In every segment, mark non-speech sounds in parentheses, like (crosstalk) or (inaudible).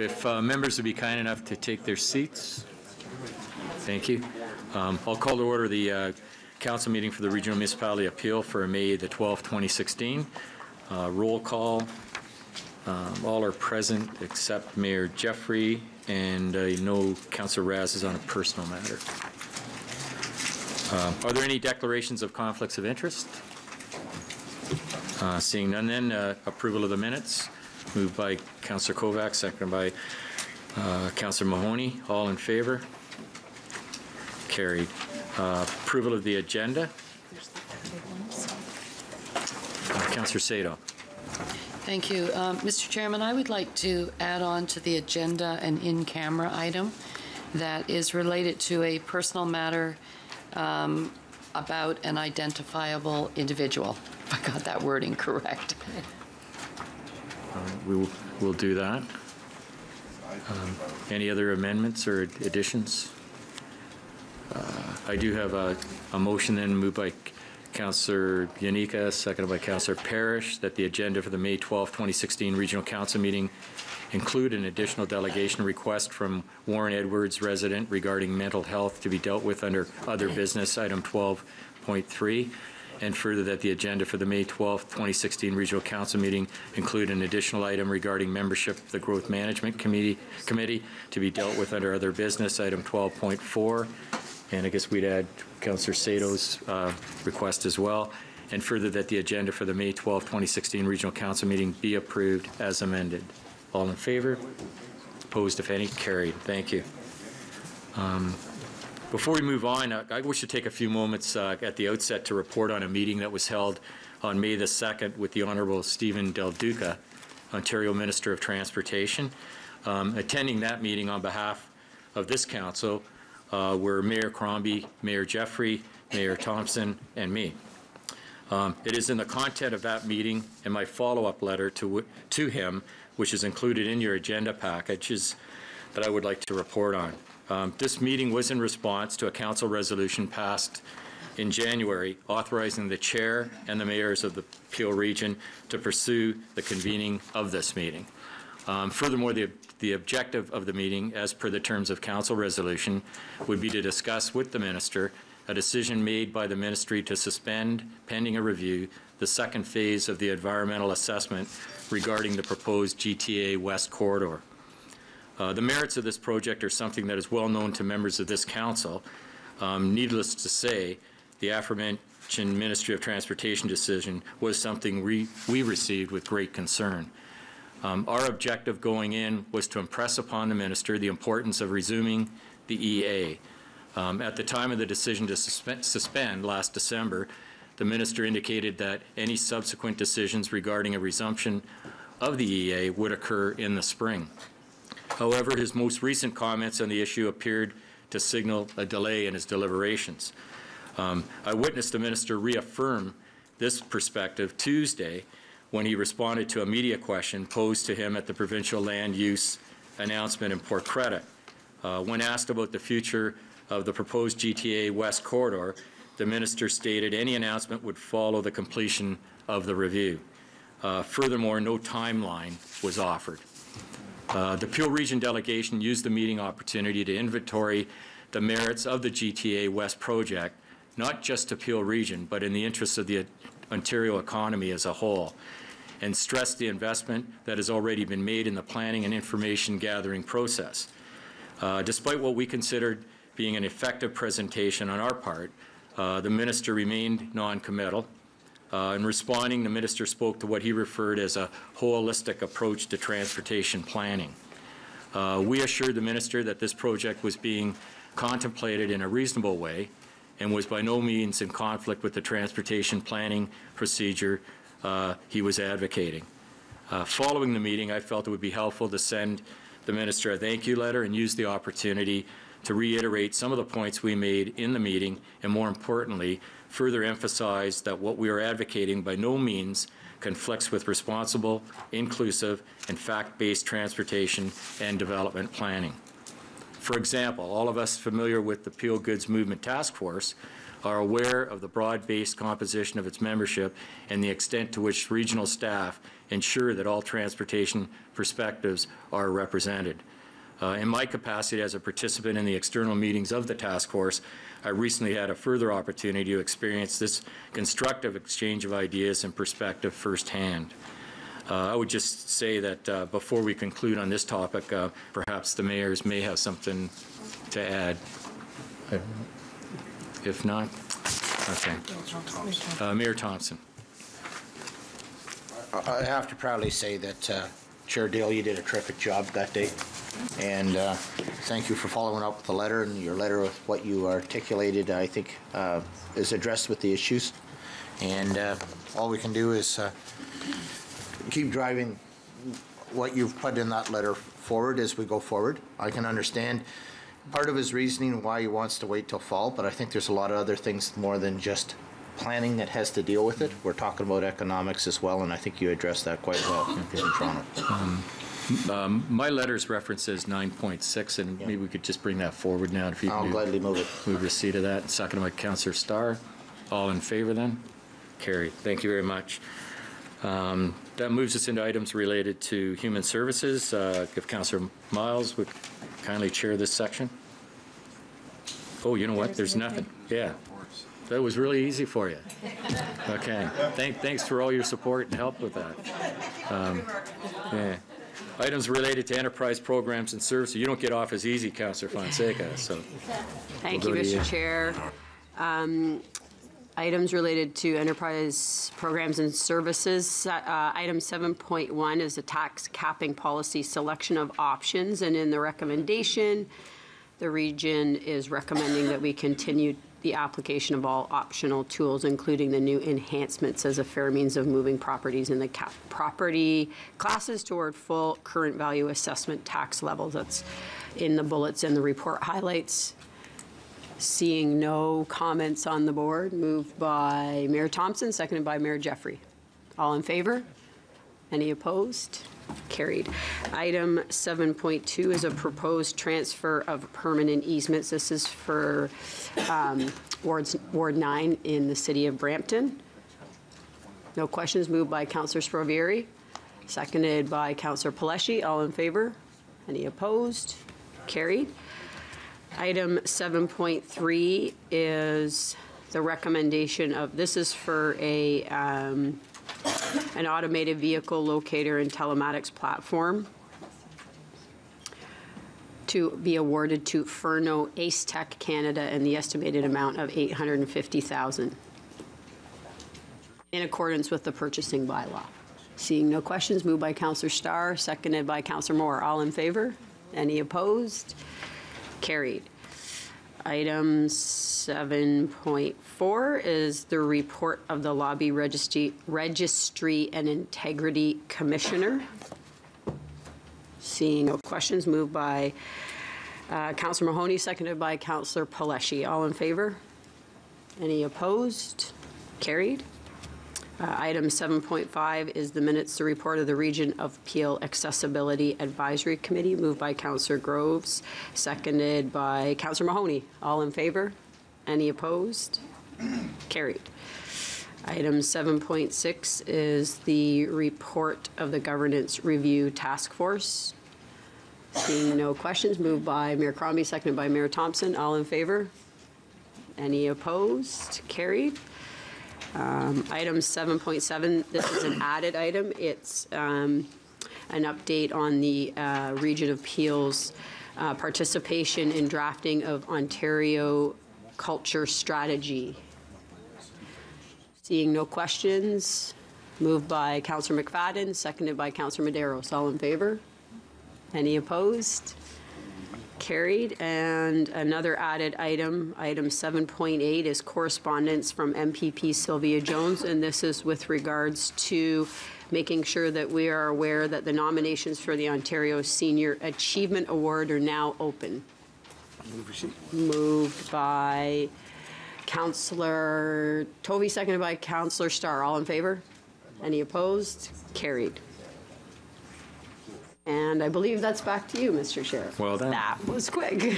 If uh, members would be kind enough to take their seats. Thank you. Um, I'll call to order the uh, council meeting for the Regional Municipality Appeal for May the 12th, 2016. Uh, Roll call. Um, All are present except Mayor Jeffrey, and you know Councilor Ras is on a personal matter. Uh, Are there any declarations of conflicts of interest? Uh, Seeing none then, uh, approval of the minutes, moved by Councilor Kovac, seconded by uh, Councilor Mahoney. All in favor? Carried. Uh, Approval of the agenda, Uh, Councilor Saito. Thank you. Um, Mr. Chairman, I would like to add on to the agenda an in-camera item that is related to a personal matter um, about an identifiable individual. I got that wording (laughs) correct. We will we'll do that. Um, Any other amendments or additions? Uh, I do have a, a motion then moved by Councillor Iannicca, seconded by Councillor Parrish, that the agenda for the May 12, 2016 Regional Council meeting include an additional delegation request from Warren Edwards resident regarding mental health to be dealt with under other business, item 12.3, and further that the agenda for the May 12, 2016 Regional Council meeting include an additional item regarding membership of the Growth Management Committee, Committee to be dealt with under other business, item 12.4, and I guess we'd add Counselor Saito's uh, request as well, and further that the agenda for the May 12, 2016 Regional Council meeting be approved as amended. All in favor? Opposed, if any? Carried. Thank you. Um, Before we move on, uh, I wish to take a few moments uh, at the outset to report on a meeting that was held on May the 2nd with the Honorable Stephen Del Duca, Ontario Minister of Transportation. Um, Attending that meeting on behalf of this council uh, were Mayor Crombie, Mayor Jeffrey, Mayor Thompson, and me. Um, It is in the content of that meeting and my follow-up letter to, to him, which is included in your agenda packages, that I would like to report on. Um, This meeting was in response to a council resolution passed in January authorizing the chair and the mayors of the Peel Region to pursue the convening of this meeting. Um, Furthermore, the, the objective of the meeting, as per the terms of council resolution, would be to discuss with the minister a decision made by the ministry to suspend, pending a review, the second phase of the environmental assessment regarding the proposed GTA West corridor. Uh, The merits of this project are something that is well known to members of this council. Um, Needless to say, the aforementioned Ministry of Transportation decision was something we, we received with great concern. Um, Our objective going in was to impress upon the minister the importance of resuming the EA. Um, At the time of the decision to suspe- suspend last December, the minister indicated that any subsequent decisions regarding a resumption of the EA would occur in the spring. However, his most recent comments on the issue appeared to signal a delay in his deliberations. Um, I witnessed the minister reaffirm this perspective Tuesday when he responded to a media question posed to him at the provincial land use announcement in Port Credit. Uh, When asked about the future of the proposed GTA West corridor, the minister stated any announcement would follow the completion of the review. Uh, Furthermore, no timeline was offered. Uh, The Peel Region delegation used the meeting opportunity to inventory the merits of the GTA West project, not just to Peel Region, but in the interests of the Ontario economy as a whole, and stressed the investment that has already been made in the planning and information gathering process. Uh, Despite what we considered being an effective presentation on our part, uh, the minister remained non-committal. Uh, In responding, the minister spoke to what he referred as a holistic approach to transportation planning. Uh, We assured the minister that this project was being contemplated in a reasonable way and was by no means in conflict with the transportation planning procedure uh, he was advocating. Uh, Following the meeting, I felt it would be helpful to send the minister a thank you letter and use the opportunity to reiterate some of the points we made in the meeting, and more importantly, further emphasize that what we are advocating by no means conflicts with responsible, inclusive, and fact-based transportation and development planning. For example, all of us familiar with the Peel Goods Movement Task Force are aware of the broad-based composition of its membership and the extent to which regional staff ensure that all transportation perspectives are represented. Uh, In my capacity as a participant in the external meetings of the task force, I recently had a further opportunity to experience this constructive exchange of ideas and perspective firsthand. Uh, I would just say that uh, before we conclude on this topic, uh, perhaps the mayors may have something to add. If not, okay. Uh, Mayor Thompson. I have to proudly say that uh, Chair Dale, you did a terrific job that day. And uh, thank you for following up with the letter, and your letter with what you articulated, I think, uh, is addressed with the issues. And uh, all we can do is uh, keep driving what you've put in that letter forward as we go forward. I can understand part of his reasoning why he wants to wait till fall, but I think there's a lot of other things more than just planning that has to deal with it. We're talking about economics as well, and I think you addressed that quite well in Toronto. My letter's reference says 9.6, and maybe we could just bring that forward now if you I'll can gladly move it. move receipt of that. Second by Counselor Starr. All in favor then? Carried. Thank you very much. Um, That moves us into items related to human services. Uh, If Councillor Miles would kindly chair this section. Oh, you know what? There's nothing. Yeah. That was really easy for you. Okay. Thank- Thanks for all your support and help with that. Um, yeah. Items related to enterprise programs and services. You don't get off as easy, Counselor Fonseca, so. Thank We'll you, to you. Mr. Chair. Um, Items related to enterprise programs and services. Uh, Item 7.1 is a tax capping policy selection of options, and in the recommendation, the region is recommending that we continue the application of all optional tools, including the new enhancements as a fair means of moving properties in the property classes toward full current value assessment tax levels. That's in the bullets and the report highlights. Seeing no comments on the board, moved by Mayor Thompson, seconded by Mayor Jeffrey. All in favor? Any opposed? Carried. Item 7.2 is a proposed transfer of permanent easements. This is for um, wards- Ward 9 in the city of Brampton. No questions, moved by Counselor Sprovieri, seconded by Counselor Palleschi. All in favor? Any opposed? Carried. Item 7.3 is the recommendation of, this is for a, um, an automated vehicle locator and telematics platform to be awarded to Furno Ace Tech Canada and the estimated amount of 850,000 in accordance with the purchasing bylaw. Seeing no questions, moved by Counselor Starr, seconded by Counselor Moore. All in favor? Any opposed? Carried. Item 7.4 is the report of the Lobby Registry Registry and Integrity Commissioner. Seeing no questions, moved by uh, Counselor Mahoney, seconded by Councillor Palleschi. All in favor? Any opposed? Carried. Uh, Item 7.5 is the minutes, the report of the Region of Peel Accessibility Advisory Committee, moved by Councillor Groves, seconded by Councillor Mahoney. All in favor? Any opposed? Carried. Item 7.6 is the report of the Governance Review Task Force. Seeing no questions, moved by Mayor Crombie, seconded by Mayor Thompson. All in favor? Any opposed? Carried. Um, Item 7.7, this is an added item. It's um, an update on the uh, Region of Peel's uh, participation in drafting of Ontario Culture Strategy. Seeing no questions, moved by Counselor McFadden, seconded by Counselor Medeiros. All in favor? Any opposed? Carried. And another added item, item 7.8, is correspondence from MPP Sylvia Jones, and this is with regards to making sure that we are aware that the nominations for the Ontario Senior Achievement Award are now open. Moved by Counselor Tovey, seconded by Counselor Starr. All in favor? Any opposed? Carried. And I believe that's back to you, Mr. Sheriff. Well done. That was quick.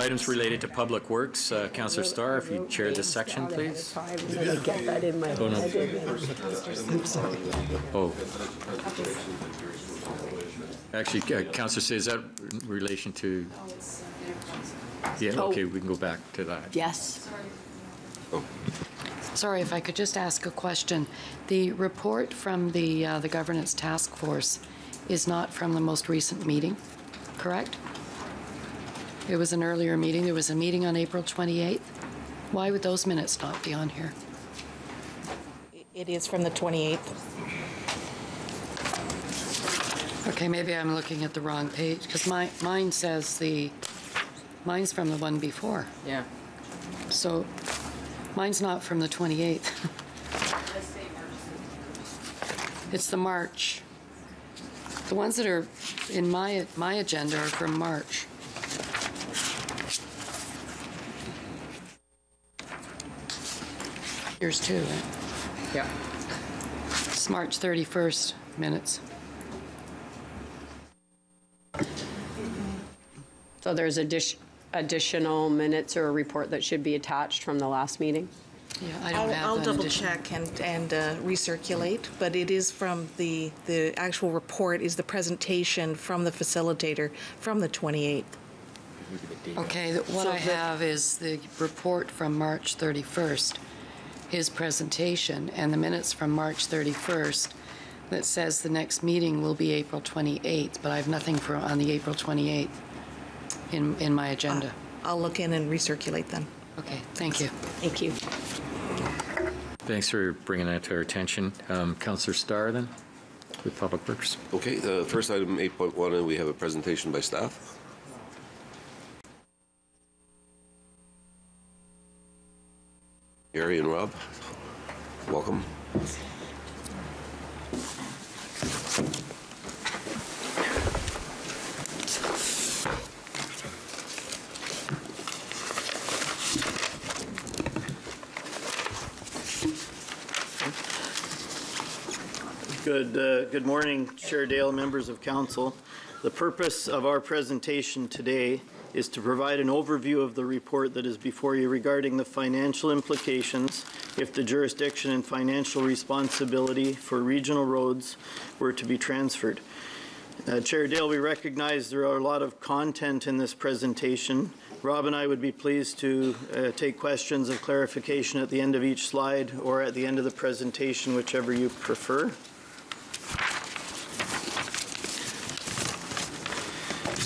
Items related to Public Works, uh, Counselor Starr, if you chair this section, please. Get that in my Oh, no. head. Oh. Actually, uh, Counselor, say, is that in relation to? Yeah, Oh. okay, we can go back to that. Yes. Sorry, if I could just ask a question. The report from the, uh, the governance task force is not from the most recent meeting, correct? It was an earlier meeting. There was a meeting on April 28th. Why would those minutes not be on here? It is from the 28th. Okay, maybe I'm looking at the wrong page, because my, mine says the, mine's from the one before. Yeah. So mine's not from the 28th. (laughs) It's the March. The ones that are in my, my agenda are from March. Here's two, right? Yeah. It's March 31st minutes. So there's addition, additional minutes or a report that should be attached from the last meeting? Yeah, I I'll, don't I'll have that double addition. check and, and uh, recirculate, but it is from the, the actual report is the presentation from the facilitator from the 28th. Okay, th- what I have is the report from March 31st, his presentation, and the minutes from March 31st that says the next meeting will be April 28th, but I have nothing for, on the April 28th in, in my agenda. I'll look in and recirculate then. Okay, thank you. Thank you. Thanks for bringing that to our attention. Um, Counselor Starr, then, with Public Works. Okay, the first item, 8.1, and we have a presentation by staff. Gary and Rob, welcome. Good, uh, good morning, Chair Dale, members of council. The purpose of our presentation today is to provide an overview of the report that is before you regarding the financial implications if the jurisdiction and financial responsibility for regional roads were to be transferred. Uh, Chair Dale, we recognize there are a lot of content in this presentation. Rob and I would be pleased to uh, take questions of clarification at the end of each slide or at the end of the presentation, whichever you prefer.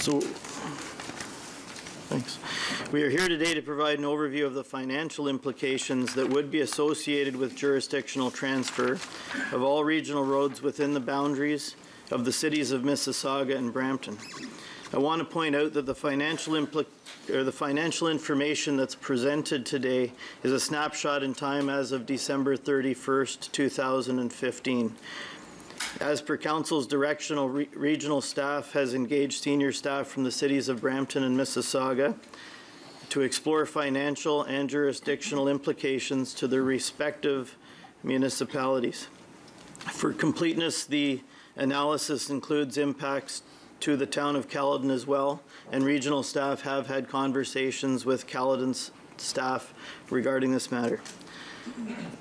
So, thanks. We are here today to provide an overview of the financial implications that would be associated with jurisdictional transfer of all regional roads within the boundaries of the cities of Mississauga and Brampton. I want to point out that the financial or the financial information that's presented today is a snapshot in time as of December 31st, 2015. As per council's directional, re- regional staff has engaged senior staff from the cities of Brampton and Mississauga to explore financial and jurisdictional implications to their respective municipalities. For completeness, the analysis includes impacts to the town of Caledon as well, and regional staff have had conversations with Caledon's staff regarding this matter.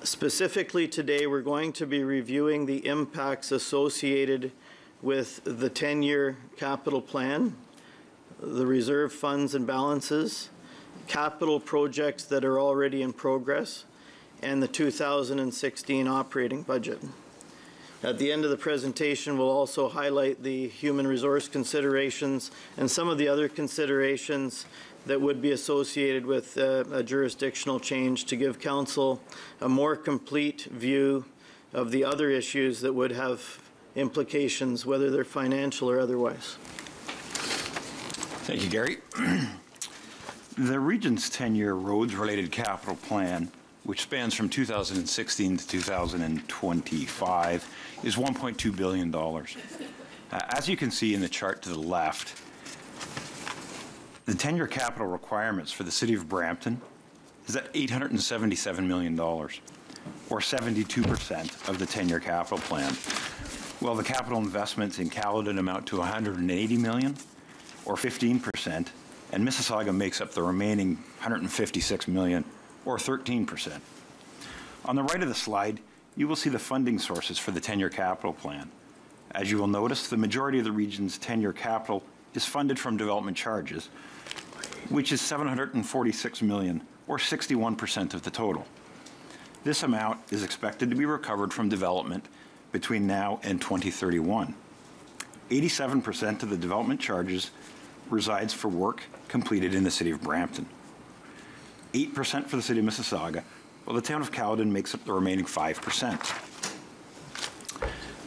Specifically today, we're going to be reviewing the impacts associated with the 10-year capital plan, the reserve funds and balances, capital projects that are already in progress, and the 2016 operating budget. At the end of the presentation, we'll also highlight the human resource considerations and some of the other considerations that would be associated with uh, a jurisdictional change to give council a more complete view of the other issues that would have implications, whether they're financial or otherwise. Thank you, Gary. (clears throat) The region's 10-year roads-related capital plan, which spans from 2016 to 2025, is $1.2 billion. Uh, As you can see in the chart to the left, the 10-year capital requirements for the city of Brampton is at $877 million, or 72% of the 10-year capital plan, while the capital investments in Caledon amount to 180 million, or 15%, and Mississauga makes up the remaining 156 million, or 13%. On the right of the slide, you will see the funding sources for the 10-year capital plan. As you will notice, the majority of the region's 10-year capital is funded from development charges, which is 746 million, or 61% of the total. This amount is expected to be recovered from development between now and 2031. 87% of the development charges resides for work completed in the city of Brampton. 8% for the city of Mississauga, while the town of Caledon makes up the remaining 5%.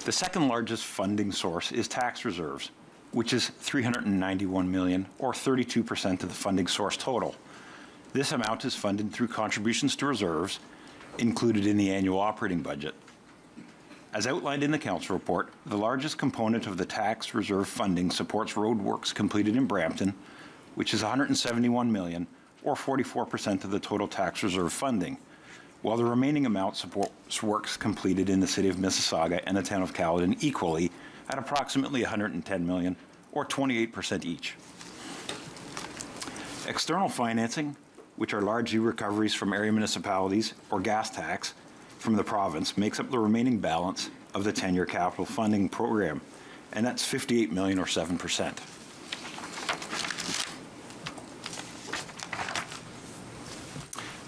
The second largest funding source is tax reserves, which is 391 million, or 32% of the funding source total. This amount is funded through contributions to reserves included in the annual operating budget. As outlined in the council report, the largest component of the tax reserve funding supports road works completed in Brampton, which is 171 million, or 44% of the total tax reserve funding, while the remaining amount supports works completed in the city of Mississauga and the town of Caledon equally at approximately 110 million, or 28% each. External financing, which are largely recoveries from area municipalities or gas tax from the province, makes up the remaining balance of the 10-year capital funding program, and that's 58 million or 7%.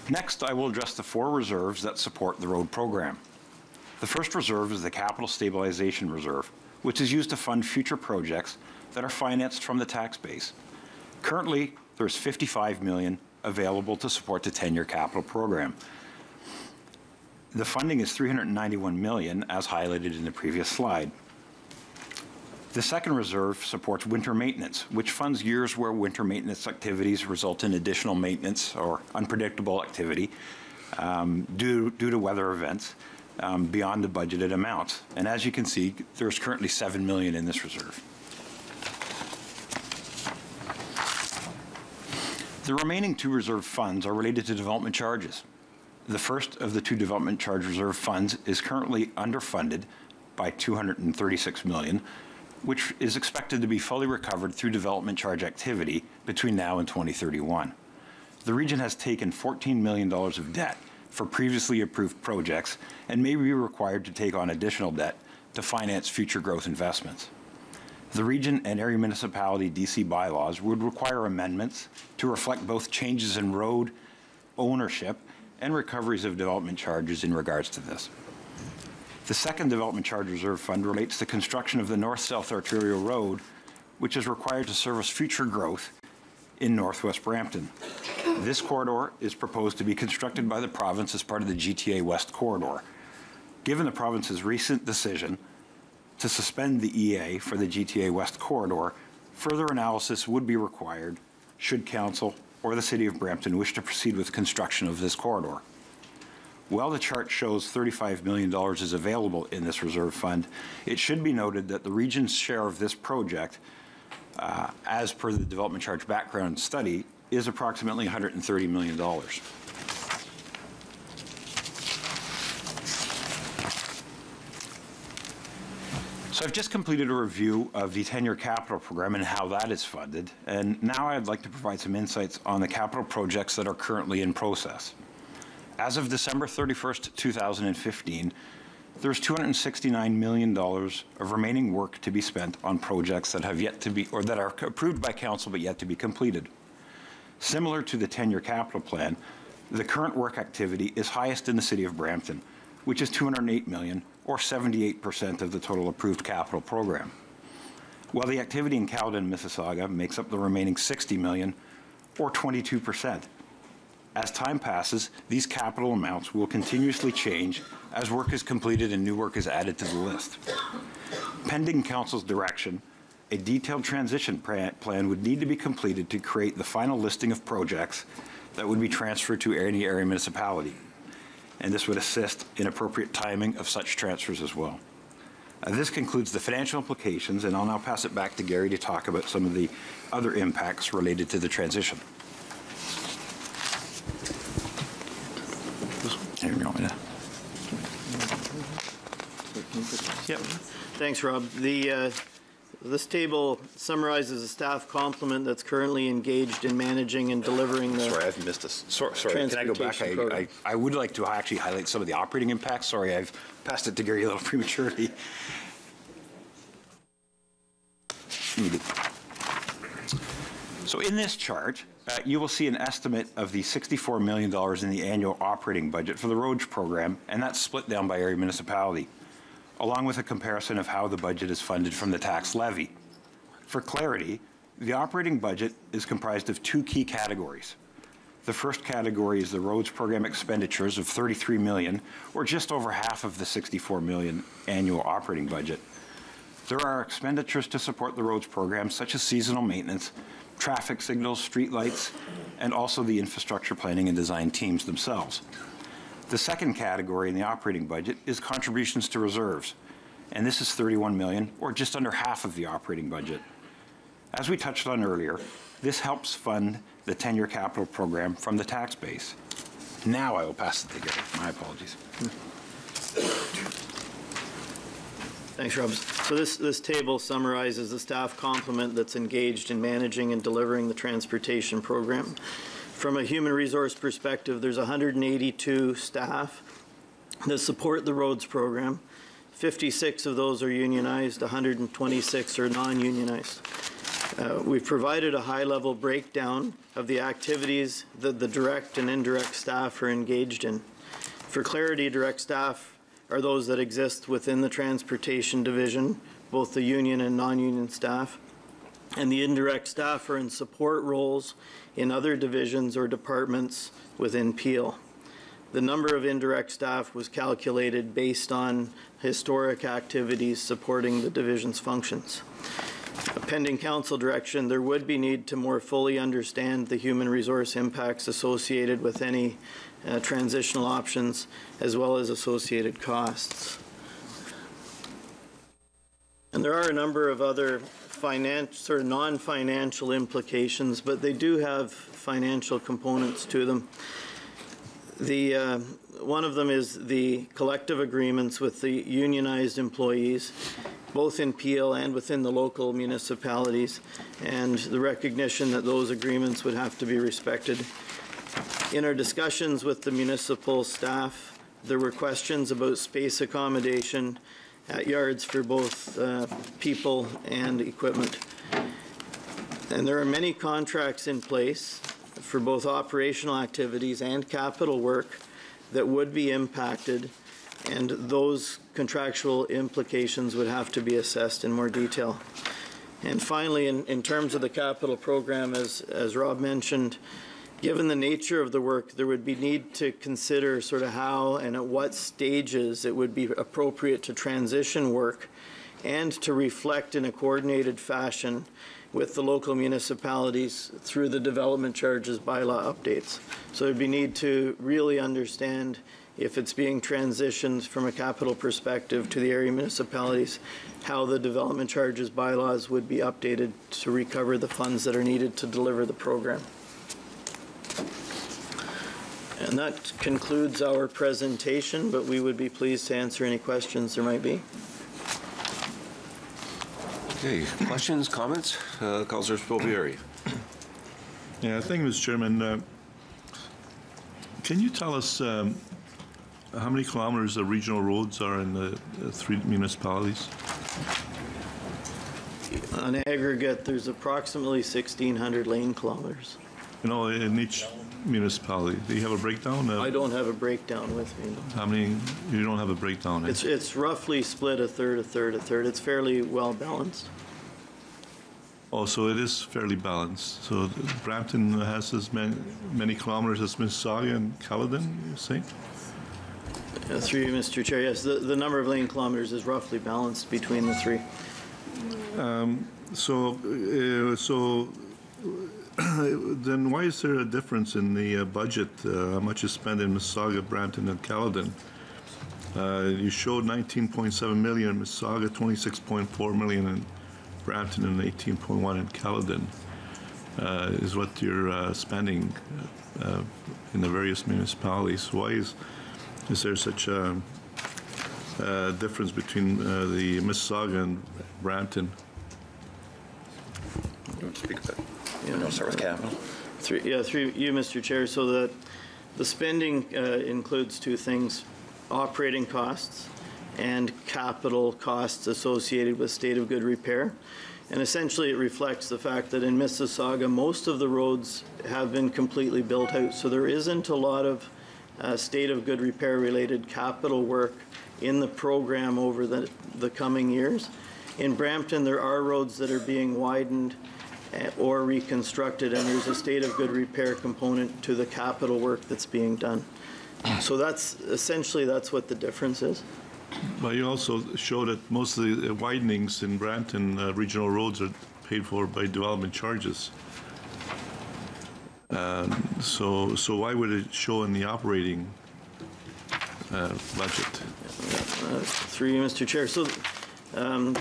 Next, I will address the four reserves that support the road program. The first reserve is the Capital Stabilization Reserve, which is used to fund future projects that are financed from the tax base. Currently, there's 55 million available to support the 10-year capital program. The funding is 391 million, as highlighted in the previous slide. The second reserve supports winter maintenance, which funds years where winter maintenance activities result in additional maintenance or unpredictable activity um, due, due to weather events um, beyond the budgeted amounts. And as you can see, there's currently 7 million in this reserve. The remaining two reserve funds are related to development charges. The first of the two development charge reserve funds is currently underfunded by 236 million, which is expected to be fully recovered through development charge activity between now and 2031. The region has taken $14 million of debt for previously approved projects and may be required to take on additional debt to finance future growth investments. The region and area municipality DC bylaws would require amendments to reflect both changes in road ownership and recoveries of development charges in regards to this. The second Development Charge Reserve Fund relates to construction of the North-South Arterial Road, which is required to service future growth in northwest Brampton. This corridor is proposed to be constructed by the province as part of the GTA West Corridor. Given the province's recent decision to suspend the EA for the GTA West corridor, further analysis would be required should council or the city of Brampton wish to proceed with construction of this corridor. While the chart shows $35 million is available in this reserve fund, it should be noted that the region's share of this project, uh, as per the development charge background study, is approximately $130 million. So I've just completed a review of the 10-year capital program and how that is funded, and now I'd like to provide some insights on the capital projects that are currently in process. As of December 31st, 2015, there's $269 million of remaining work to be spent on projects that have yet to be, or that are approved by council but yet to be completed. Similar to the 10-year capital plan, the current work activity is highest in the city of Brampton, which is 208 million, or 78% of the total approved capital program. While the activity in Caledon Mississauga makes up the remaining 60 million, or 22%. As time passes, these capital amounts will continuously change as work is completed and new work is added to the list. Pending Council's direction, a detailed transition plan would need to be completed to create the final listing of projects that would be transferred to any area municipality and this would assist in appropriate timing of such transfers as well. Uh, this concludes the financial implications, and I'll now pass it back to Gary to talk about some of the other impacts related to the transition. Here we go. Yep. Thanks, Rob. The, uh, this table summarizes the staff complement that's currently engaged in managing and delivering the. Sorry, I've missed this. Sorry, sorry, can I go back? I. I, I would like to actually highlight some of the operating impacts. Sorry, I've passed it to Gary a little (laughs) prematurely. So in this chart, uh, you will see an estimate of the $64 million in the annual operating budget for the roads program, and that's split down by area municipality, along with a comparison of how the budget is funded from the tax levy. For clarity, the operating budget is comprised of two key categories. The first category is the roads program expenditures of 33 million, or just over half of the 64 million annual operating budget. There are expenditures to support the roads program, such as seasonal maintenance, traffic signals, streetlights, and also the infrastructure planning and design teams themselves. The second category in the operating budget is contributions to reserves, and this is 31 million, or just under half of the operating budget. As we touched on earlier, this helps fund the 10-year capital program from the tax base. Now I will pass it to Gary. My apologies. Thanks, Rob. So this, this table summarizes the staff complement that's engaged in managing and delivering the transportation program. From a human resource perspective, there's 182 staff that support the roads program. 56 of those are unionized, 126 are non-unionized. Uh, We've provided a high-level breakdown of the activities that the direct and indirect staff are engaged in. For clarity, direct staff are those that exist within the transportation division, both the union and non-union staff. And the indirect staff are in support roles in other divisions or departments within Peel. The number of indirect staff was calculated based on historic activities supporting the division's functions. Pending council direction, there would be need to more fully understand the human resource impacts associated with any uh, transitional options, as well as associated costs. And there are a number of other finance, sort of non-financial implications, but they do have financial components to them. The, uh, one of them is the collective agreements with the unionized employees, both in Peel and within the local municipalities, and the recognition that those agreements would have to be respected. In our discussions with the municipal staff, there were questions about space accommodation at yards for both uh, people and equipment. And there are many contracts in place for both operational activities and capital work that would be impacted, and those contractual implications would have to be assessed in more detail. And finally, in, in terms of the capital program, as, as Rob mentioned, given the nature of the work, there would be need to consider sort of how and at what stages it would be appropriate to transition work and to reflect in a coordinated fashion with the local municipalities through the development charges bylaw updates. So there'd be need to really understand if it's being transitioned from a capital perspective to the area municipalities, how the development charges bylaws would be updated to recover the funds that are needed to deliver the program. And that concludes our presentation, but we would be pleased to answer any questions there might be. Okay, questions, comments? Uh, Councillor Spillier. Yeah, thank you, Mr. Chairman. Uh, Can you tell us um, how many kilometers of regional roads are in the uh, three municipalities? On aggregate, there's approximately 1,600 lane kilometers. You know, in each municipality, do you have a breakdown? of I don't have a breakdown with me. no. How many, you don't have a breakdown? eh? It's, it's roughly split a third, a third, a third. It's fairly well balanced. Oh, so it is fairly balanced. So Brampton has as many, many kilometers as Mississauga and Caledon, you say? Uh, Through you, Mr. Chair, yes, the, the number of lane kilometers is roughly balanced between the three. So, uh, so (clears throat) then why is there a difference in the uh, budget, uh, how much is spent in Mississauga, Brampton, and Caledon? Uh, You showed 19.7 million in Mississauga, 26.4 million in Brampton, and 18.1 in Caledon, uh, is what you're uh, spending uh, in the various municipalities. Why is, is there such a uh, difference between the Mississauga and Brampton? Speak of that. Yeah. start with capital. Through, yeah, through you, Mr. Chair, so that the spending uh, includes two things, operating costs and capital costs associated with state of good repair. And essentially, it reflects the fact that in Mississauga, most of the roads have been completely built out, so there isn't a lot of uh, state of good repair related capital work in the program over the, the coming years. In Brampton, there are roads that are being widened or reconstructed, and there's a state of good repair component to the capital work that's being done. So that's, essentially, that's what the difference is. Well, you also show that most of the widenings in Brampton uh, regional roads are paid for by development charges. Um, So, so why would it show in the operating uh, budget? Through you, Mr. Chair. So, um,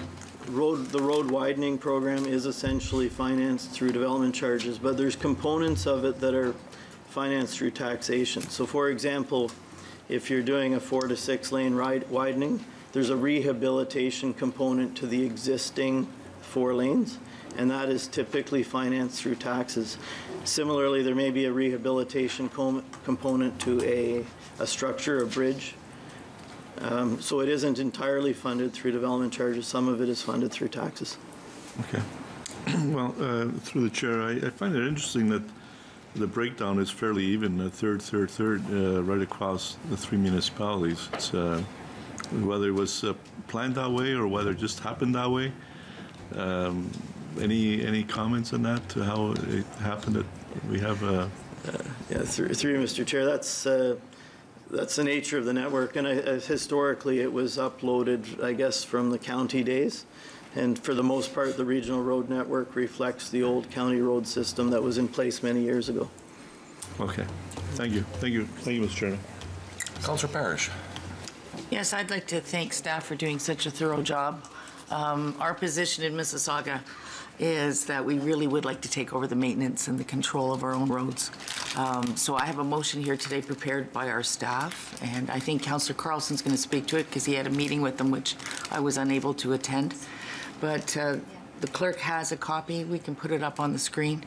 road, the road widening program is essentially financed through development charges, but there's components of it that are financed through taxation. So for example, if you're doing a four to six lane ride widening, there's a rehabilitation component to the existing four lanes, and that is typically financed through taxes. Similarly, there may be a rehabilitation com- component to a, a structure, a bridge, um, So it isn't entirely funded through development charges. Some of it is funded through taxes. Okay. (clears throat) Well, uh, through the chair, I I find it interesting that the breakdown is fairly even, a third, third, third, uh, right across the three municipalities. It's, uh, Whether it was uh, planned that way or whether it just happened that way. Um, Any, any comments on that, to how it happened that we have uh, Yeah, through, through you, Mr. Chair, that's, uh, that's the nature of the network. And I- uh, historically, it was uploaded, I guess, from the county days. And for the most part, the regional road network reflects the old county road system that was in place many years ago. Okay, thank you, thank you, thank you, Mr. Chairman. Counselor Parrish. Yes, I'd like to thank staff for doing such a thorough job. Um, Our position in Mississauga is that we really would like to take over the maintenance and the control of our own roads. Um, So I have a motion here today prepared by our staff, and I think Councillor Carlson's going to speak to it because he had a meeting with them, which I was unable to attend. But uh, the clerk has a copy. We can put it up on the screen.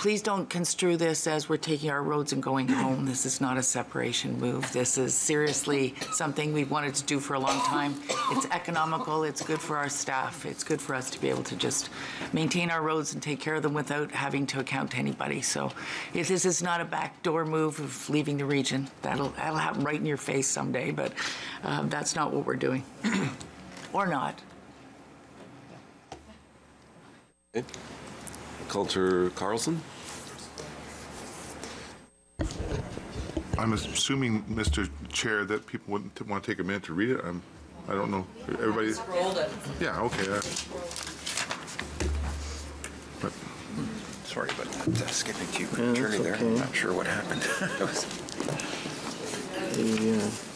Please don't construe this as we're taking our roads and going home. This is not a separation move. This is seriously something we've wanted to do for a long time. It's economical, it's good for our staff, it's good for us to be able to just maintain our roads and take care of them without having to account to anybody. So if this is not a backdoor move of leaving the region, that'll, that'll happen right in your face someday, but um, that's not what we're doing. (clears throat) Or not. Counselor Carlson. I'm assuming, Mr. Chair, that people wouldn't want to take a minute to read it. I'm, I don't know. Everybody? Yeah, okay. uh, But Sorry about that, uh, skipping to you Yeah, prematurely that's there. I'm not sure what happened. (laughs) The, uh,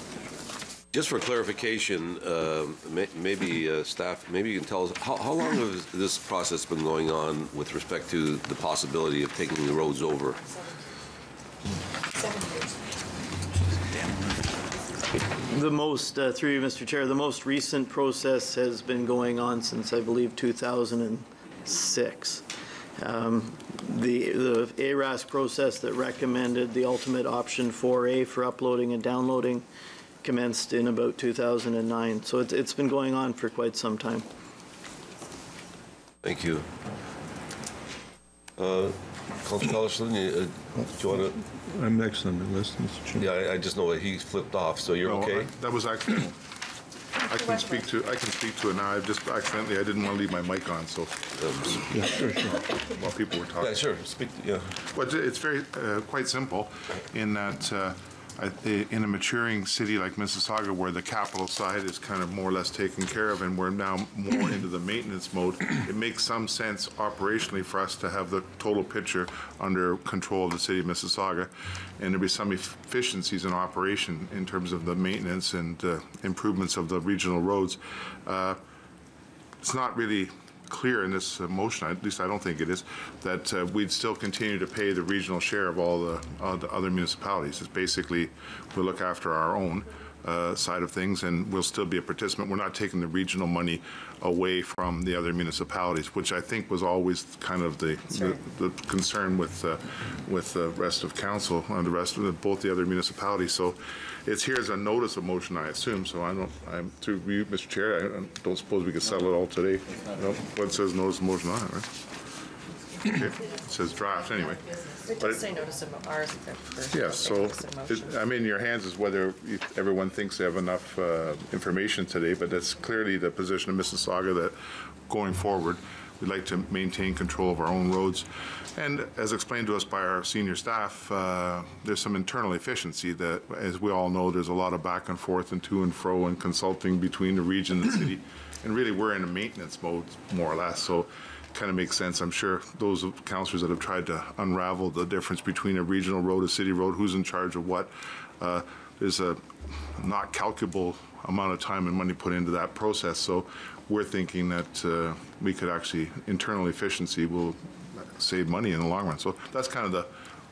Just for clarification, um, may- maybe uh, staff, maybe you can tell us, how how long has this process been going on with respect to the possibility of taking the roads over? The most, uh, through you, Mr. Chair, the most recent process has been going on since, I believe, 2006. Um, The the ARAS process that recommended the ultimate option 4A for uploading and downloading commenced in about 2009. So it's it's been going on for quite some time. Thank you. Uh, Counselor Carlson, you, uh, do you want to, I'm next on the list, Mr. Chairman. yeah, I- I just know that he flipped off, so you're no, okay? I- That was actually. I can speak to, I can speak to it now. I just accidentally, I didn't want to leave my mic on, so Yeah, sure, sure. while people were talking. Yeah, sure, speak, To, yeah. But it's very, uh, quite simple in that uh, In a maturing city like Mississauga, where the capital side is kind of more or less taken care of, and we're now more into the maintenance mode, it makes some sense operationally for us to have the total picture under control of the city of Mississauga, and there'd be some efficiencies in operation in terms of the maintenance and uh, improvements of the regional roads. Uh, It's not really clear in this uh, motion, at least I don't think it is, that uh, we'd still continue to pay the regional share of all the, all the other municipalities. It's basically, we look after our own. Uh, side of things, and we'll still be a participant. We're not taking the regional money away from the other municipalities, which I think was always kind of the, the the concern with, uh, with the rest of council and the rest of the, both the other municipalities. So it's here as a notice of motion, I assume, so I don't, I'm, through you, Mr. Chair, I don't suppose we could settle it all today. No, What says notice of motion on it, right? It says draft, anyway. It But does it- say notice of, ours. Yeah, so, it- I mean, your hands is whether if everyone thinks they have enough uh, information today, but that's clearly the position of Mississauga that going forward, we'd like to maintain control of our own roads. And as explained to us by our senior staff, uh, there's some internal efficiency that, as we all know, there's a lot of back and forth and to and fro and consulting between the region and the city. And really, we're in a maintenance mode, more or less, so kind of makes sense. I'm sure those of councillors that have tried to unravel the difference between a regional road, a city road, who's in charge of what, uh, there's a not calculable amount of time and money put into that process. So we're thinking that uh, we could actually, internal efficiency will save money in the long run. So that's kind of the,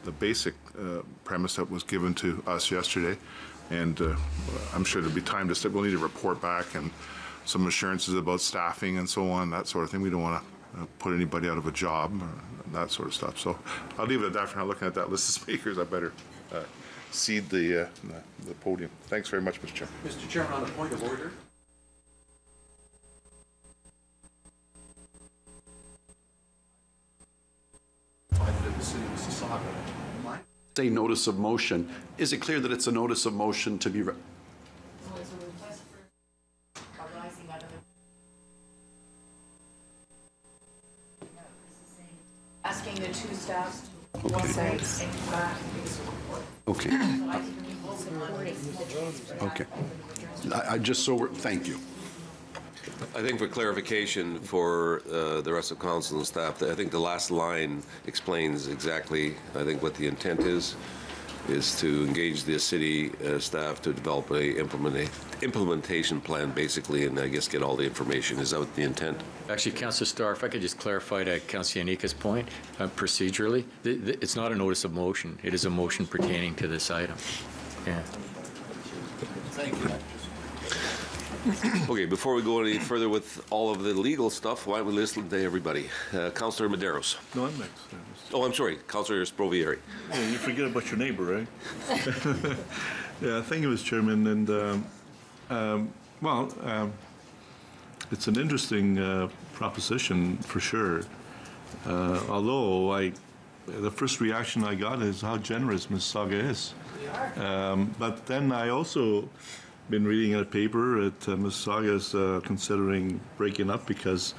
the basic uh, premise that was given to us yesterday. And uh, I'm sure there'll be time to, step. we'll need to report back and some assurances about staffing and so on, that sort of thing. We don't want to put anybody out of a job, or that sort of stuff. So I'll leave it at that for now. Looking at that list of (laughs) speakers, I better uh, cede the, uh, the- the podium. Thanks very much, Mr. Chair. Mr. Chairman, on a point of order. Say notice of motion. Is it clear that it's a notice of motion to be, asking the two staffs to Okay. one side and come back and give us a report. okay, So I think we will support the okay. I, I just so, we're- thank you. I think for clarification for uh, the rest of council and staff, I think the last line explains exactly, I think, what the intent is, is to engage the city uh, staff to develop a implementa- implementation plan, basically, and I guess get all the information. Is that what the intent? Actually, Councillor Starr, if I could just clarify to Councillor Iannicca's point, uh, procedurally, th- th- it's not a notice of motion. It is a motion pertaining to this item. Yeah. Thank you. Okay, before we go any further with all of the legal stuff, why don't we listen to everybody? Uh, Councillor Medeiros. No, I'm next. Oh, I'm sorry, Councillor Sprovieri. Yeah, you forget about your neighbor, right? (laughs) yeah, thank you, Mr. Chairman. And um, um, well, um, it's an interesting uh, proposition for sure. Uh, although I, the first reaction I got is how generous Ms. Saga is. Um, but then I also been reading in a paper that uh, Saga is uh, considering breaking up because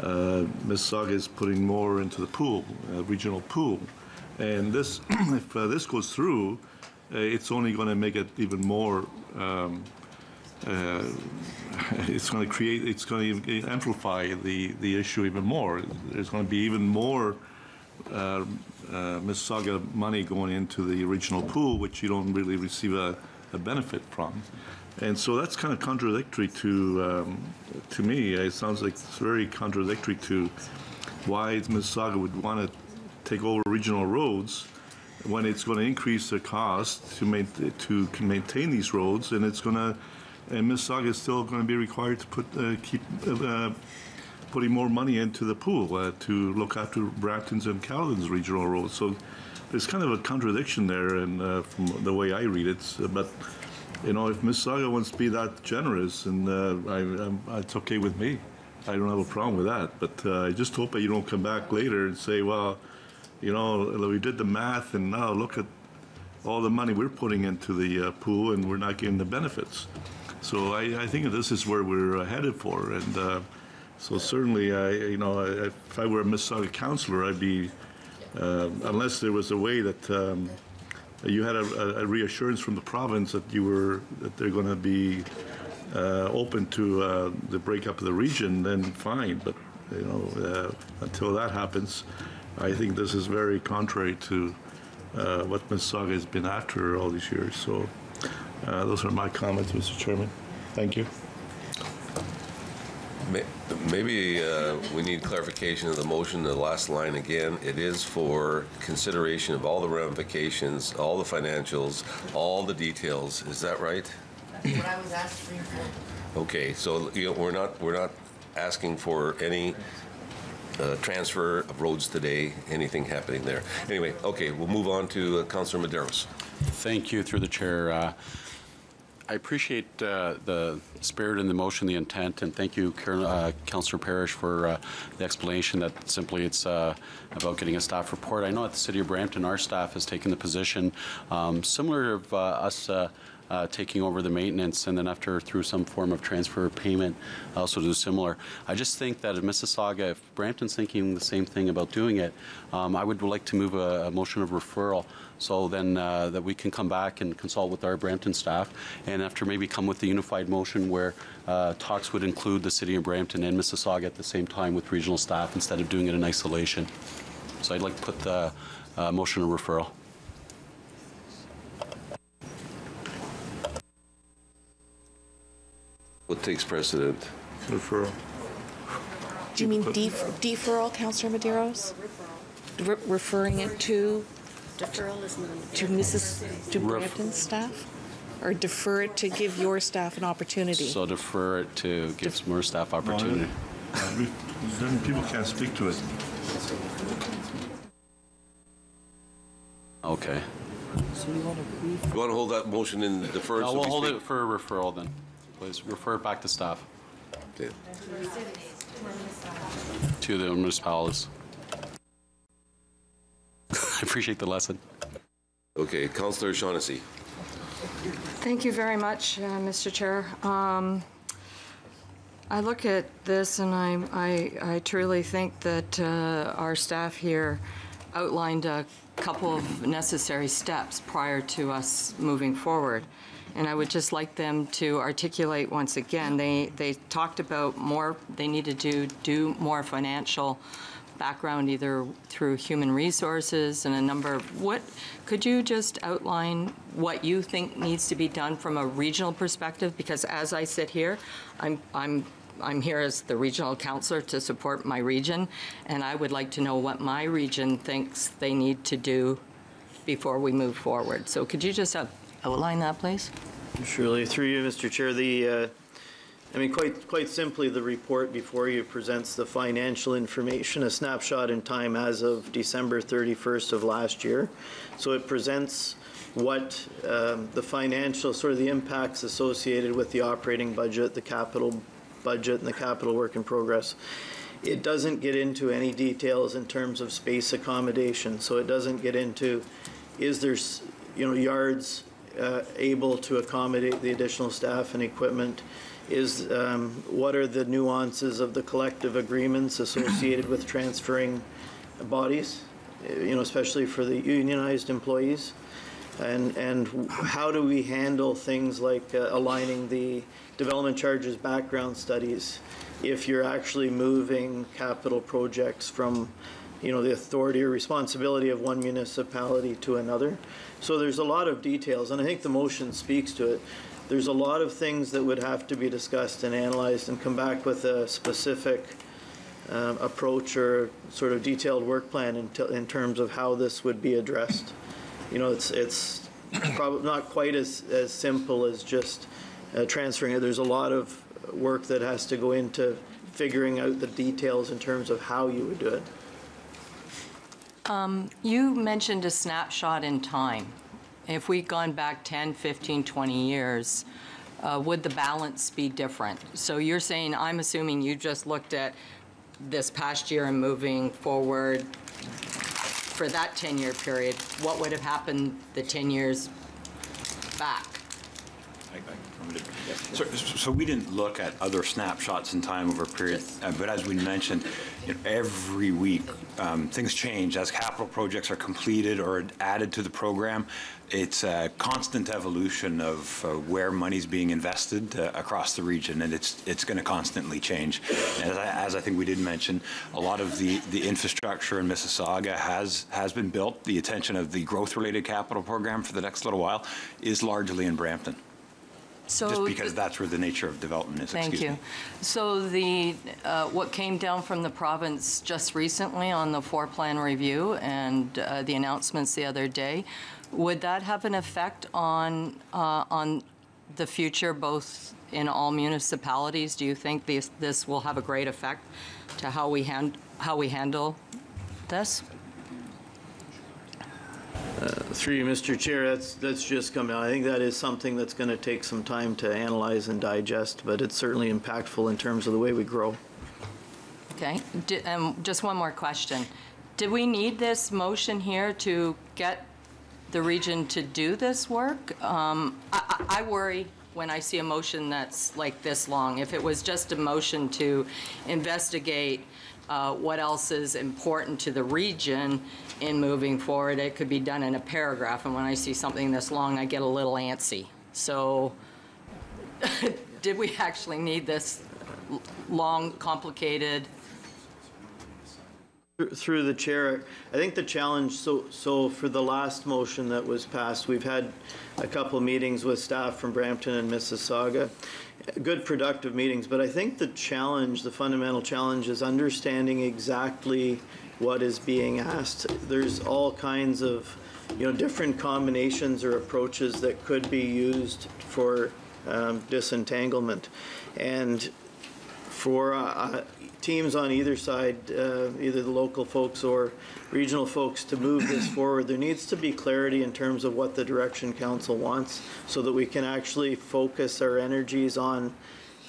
uh, is putting more into the pool, uh, regional pool. And this, (clears throat) if uh, this goes through, uh, it's only going to make it even more. Um, uh, (laughs) it's going to create. It's going to amplify the the issue even more. There's going to be even more uh, uh, Mississauga money going into the regional pool, which you don't really receive a, a benefit from. And so that's kind of contradictory to um, to me. It sounds like it's very contradictory to why Mississauga would want to take over regional roads when it's going to increase the cost to to maintain these roads, and it's going to, and Mississauga is still going to be required to put uh, keep uh, putting more money into the pool uh, to look after Brampton's and Caledon's regional roads. So there's kind of a contradiction there, and uh, from the way I read it, but. You know, if Mississauga wants to be that generous, and uh, I, I'm, it's okay with me. I don't have a problem with that. But uh, I just hope that you don't come back later and say, well, you know, we did the math, and now look at all the money we're putting into the uh, pool, and we're not getting the benefits. So I, I think this is where we're headed for, and uh, so certainly, I, you know, if I were a Mississauga counselor, I'd be, uh, unless there was a way that um, you had a, a reassurance from the province that you were that they're going to be uh, open to uh, the breakup of the region, then fine. But you know, uh, until that happens, I think this is very contrary to uh, what Mississauga has been after all these years. So uh, those are my comments, Mr. Chairman. Thank you. May- Maybe uh, we need clarification of the motion, the last line again. It is for consideration of all the ramifications, all the financials, all the details. Is that right? That's what I was asking for. Okay, so, you know, we're not, we're not asking for any uh, transfer of roads today, anything happening there. Anyway, okay, we'll move on to uh, Councillor Medeiros. Thank you, through the chair. Uh, I appreciate uh, the spirit and the motion, the intent, and thank you, uh, Councillor Parrish, for uh, the explanation that simply it's uh, about getting a staff report. I know at the City of Brampton, our staff has taken the position, um, similar of uh, us uh, uh, taking over the maintenance, and then after through some form of transfer payment, also do similar. I just think that in Mississauga, if Brampton's thinking the same thing about doing it, um, I would like to move a, a motion of referral, so then uh, that we can come back and consult with our Brampton staff, and after maybe come with the unified motion where uh, talks would include the city of Brampton and Mississauga at the same time with regional staff instead of doing it in isolation. So I'd like to put the uh, motion of referral. What takes precedent? Referral. Do you mean def- deferral, Councillor Medeiros? Re- Referring it to, Deferral is not. to Mrs., to Ref- Brampton staff? Or defer it to give your staff an opportunity? So defer it to give some more staff opportunity. Uh, Then people can't speak to it. Okay. You want to hold that motion in defer? No, so we'll we hold speak- it for a referral then. Please refer it back to staff, Okay. to the municipalities. I appreciate the lesson. Okay, Councillor Shaughnessy. Thank you very much, uh, Mr. Chair. Um, I look at this and I, I I truly think that uh, our staff here outlined a couple of necessary steps prior to us moving forward. And I would just like them to articulate once again, they, they talked about more, they need to do, do more financial background either through human resources and a number of, what, could you just outline what you think needs to be done from a regional perspective? Because as I sit here, I'm, I'm, I'm here as the regional counselor to support my region, and I would like to know what my region thinks they need to do before we move forward. So could you just outline that, please? Surely, through you, Mr. Chair, the, uh, I mean, quite, quite simply, the report before you presents the financial information, a snapshot in time as of December 31st of last year. So it presents what um, the financial, sort of the impacts associated with the operating budget, the capital budget, and the capital work in progress. It doesn't get into any details in terms of space accommodation, so it doesn't get into, is there, you know, yards uh, able to accommodate the additional staff and equipment? Is, um, what are the nuances of the collective agreements associated with transferring bodies, uh, you know, especially for the unionized employees? And, and how do we handle things like uh, aligning the development charges background studies if you're actually moving capital projects from, you know, the authority or responsibility of one municipality to another? So there's a lot of details, and I think the motion speaks to it. There's a lot of things that would have to be discussed and analyzed and come back with a specific um, approach or sort of detailed work plan in, in terms of how this would be addressed. You know, it's, it's probably not quite as, as simple as just uh, transferring it. There's a lot of work that has to go into figuring out the details in terms of how you would do it. You mentioned a snapshot in time. If we'd gone back 10, 15, 20 years, uh, would the balance be different? So you're saying, I'm assuming you just looked at this past year and moving forward for that 10-year period, what would have happened the 10 years back? So, so we didn't look at other snapshots in time over a period, uh, but as we mentioned, you know, every week, um, things change. As capital projects are completed or added to the program, it's a constant evolution of uh, where money's being invested uh, across the region, and it's, it's going to constantly change. As I, as I think we did mention, a lot of the, the infrastructure in Mississauga has, has been built. The attention of the growth-related capital program for the next little while is largely in Brampton. So Just because that's where the nature of development is, Thank excuse you. me. So the, uh, what came down from the province just recently on the four-plan review and uh, the announcements the other day, would that have an effect on, uh, on the future, both in all municipalities? Do you think this, this will have a great effect to how we hand, how we handle this? Through you, Mr. Chair, that's, that's just coming out. I think that is something that's going to take some time to analyze and digest, but it's certainly impactful in terms of the way we grow. Okay, Di- um, just one more question. Did we need this motion here to get the region to do this work? Um, I I- I worry when I see a motion that's like this long. If it was just a motion to investigate uh, what else is important to the region in moving forward, it could be done in a paragraph, and when I see something this long, I get a little antsy. So (laughs) did we actually need this long, complicated Through the chair, I think the challenge, so, so for the last motion that was passed, we've had a couple meetings with staff from Brampton and Mississauga. Good productive meetings, but I think the challenge, the fundamental challenge is understanding exactly what is being asked. There's all kinds of, you know, different combinations or approaches that could be used for um, disentanglement. And for uh, teams on either side, uh, either the local folks or regional folks, to move this (coughs) forward, there needs to be clarity in terms of what the direction council wants so that we can actually focus our energies on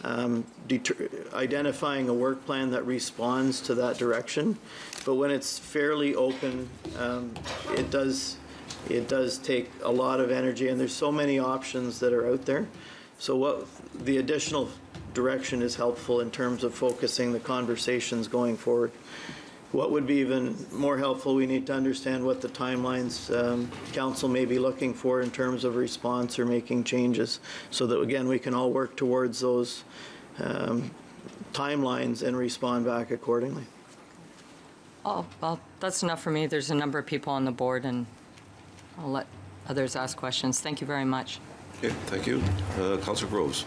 um, identifying a work plan that responds to that direction. But when it's fairly open, um, it does it does take a lot of energy, and there's so many options that are out there. So what the additional direction is helpful in terms of focusing the conversations going forward. What would be even more helpful, we need to understand what the timelines um, council may be looking for in terms of response or making changes, so that again, we can all work towards those um, timelines and respond back accordingly. Oh, well, that's enough for me. There's a number of people on the board, and I'll let others ask questions. Thank you very much. Okay, thank you. Uh, Councillor Groves.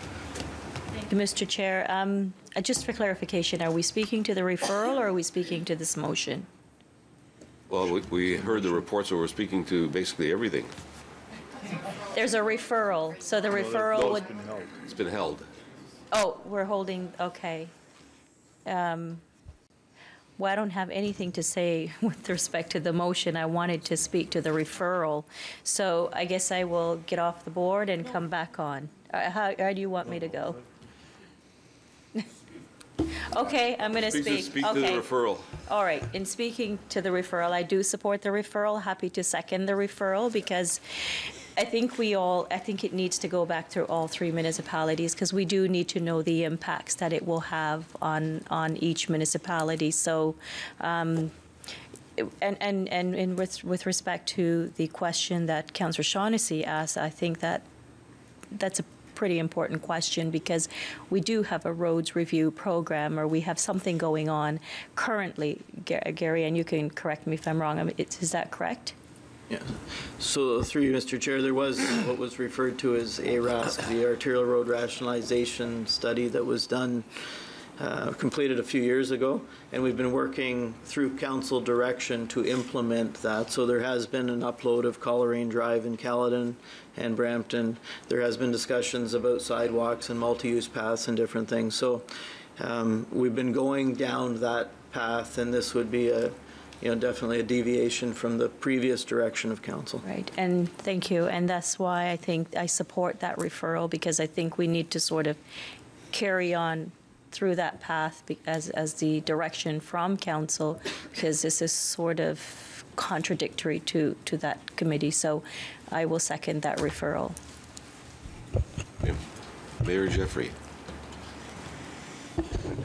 Thank you, Mr. Chair. Um, uh, Just for clarification, are we speaking to the referral or are we speaking to this motion? Well, we- we heard the reports, so we're speaking to basically everything. There's a referral, so the referral would, It's been held. oh, we're holding, okay. Um, Well, I don't have anything to say (laughs) with respect to the motion. I wanted to speak to the referral. So I guess I will get off the board and come back on. Uh, How, how do you want me to go? Okay, I'm going to Speak speak. Speak to the Okay. referral. All right, in speaking to the referral, I do support the referral, happy to second the referral because I think we all, I think it needs to go back through all three municipalities because we do need to know the impacts that it will have on, on each municipality. So, um, and, and, and in with, with respect to the question that Councillor Shaughnessy asked, I think that that's a pretty important question because we do have a roads review program or we have something going on currently, Gary, and you can correct me if I'm wrong. It's- Is that correct? Yeah. So through you, Mr. Chair, there was what was referred to as ARASC, the Arterial Road Rationalization Study that was done, uh, completed a few years ago, and we've been working through council direction to implement that. So there has been an upload of Coleraine Drive in Caledon and Brampton. There has been discussions about sidewalks and multi-use paths and different things. So um, we've been going down that path, and this would be a, you know, definitely a deviation from the previous direction of council. Right, and thank you. And that's why I think I support that referral because I think we need to sort of carry on through that path as, as the direction from council because this is sort of contradictory to, to that committee. So I will second that referral. Mayor Jeffrey.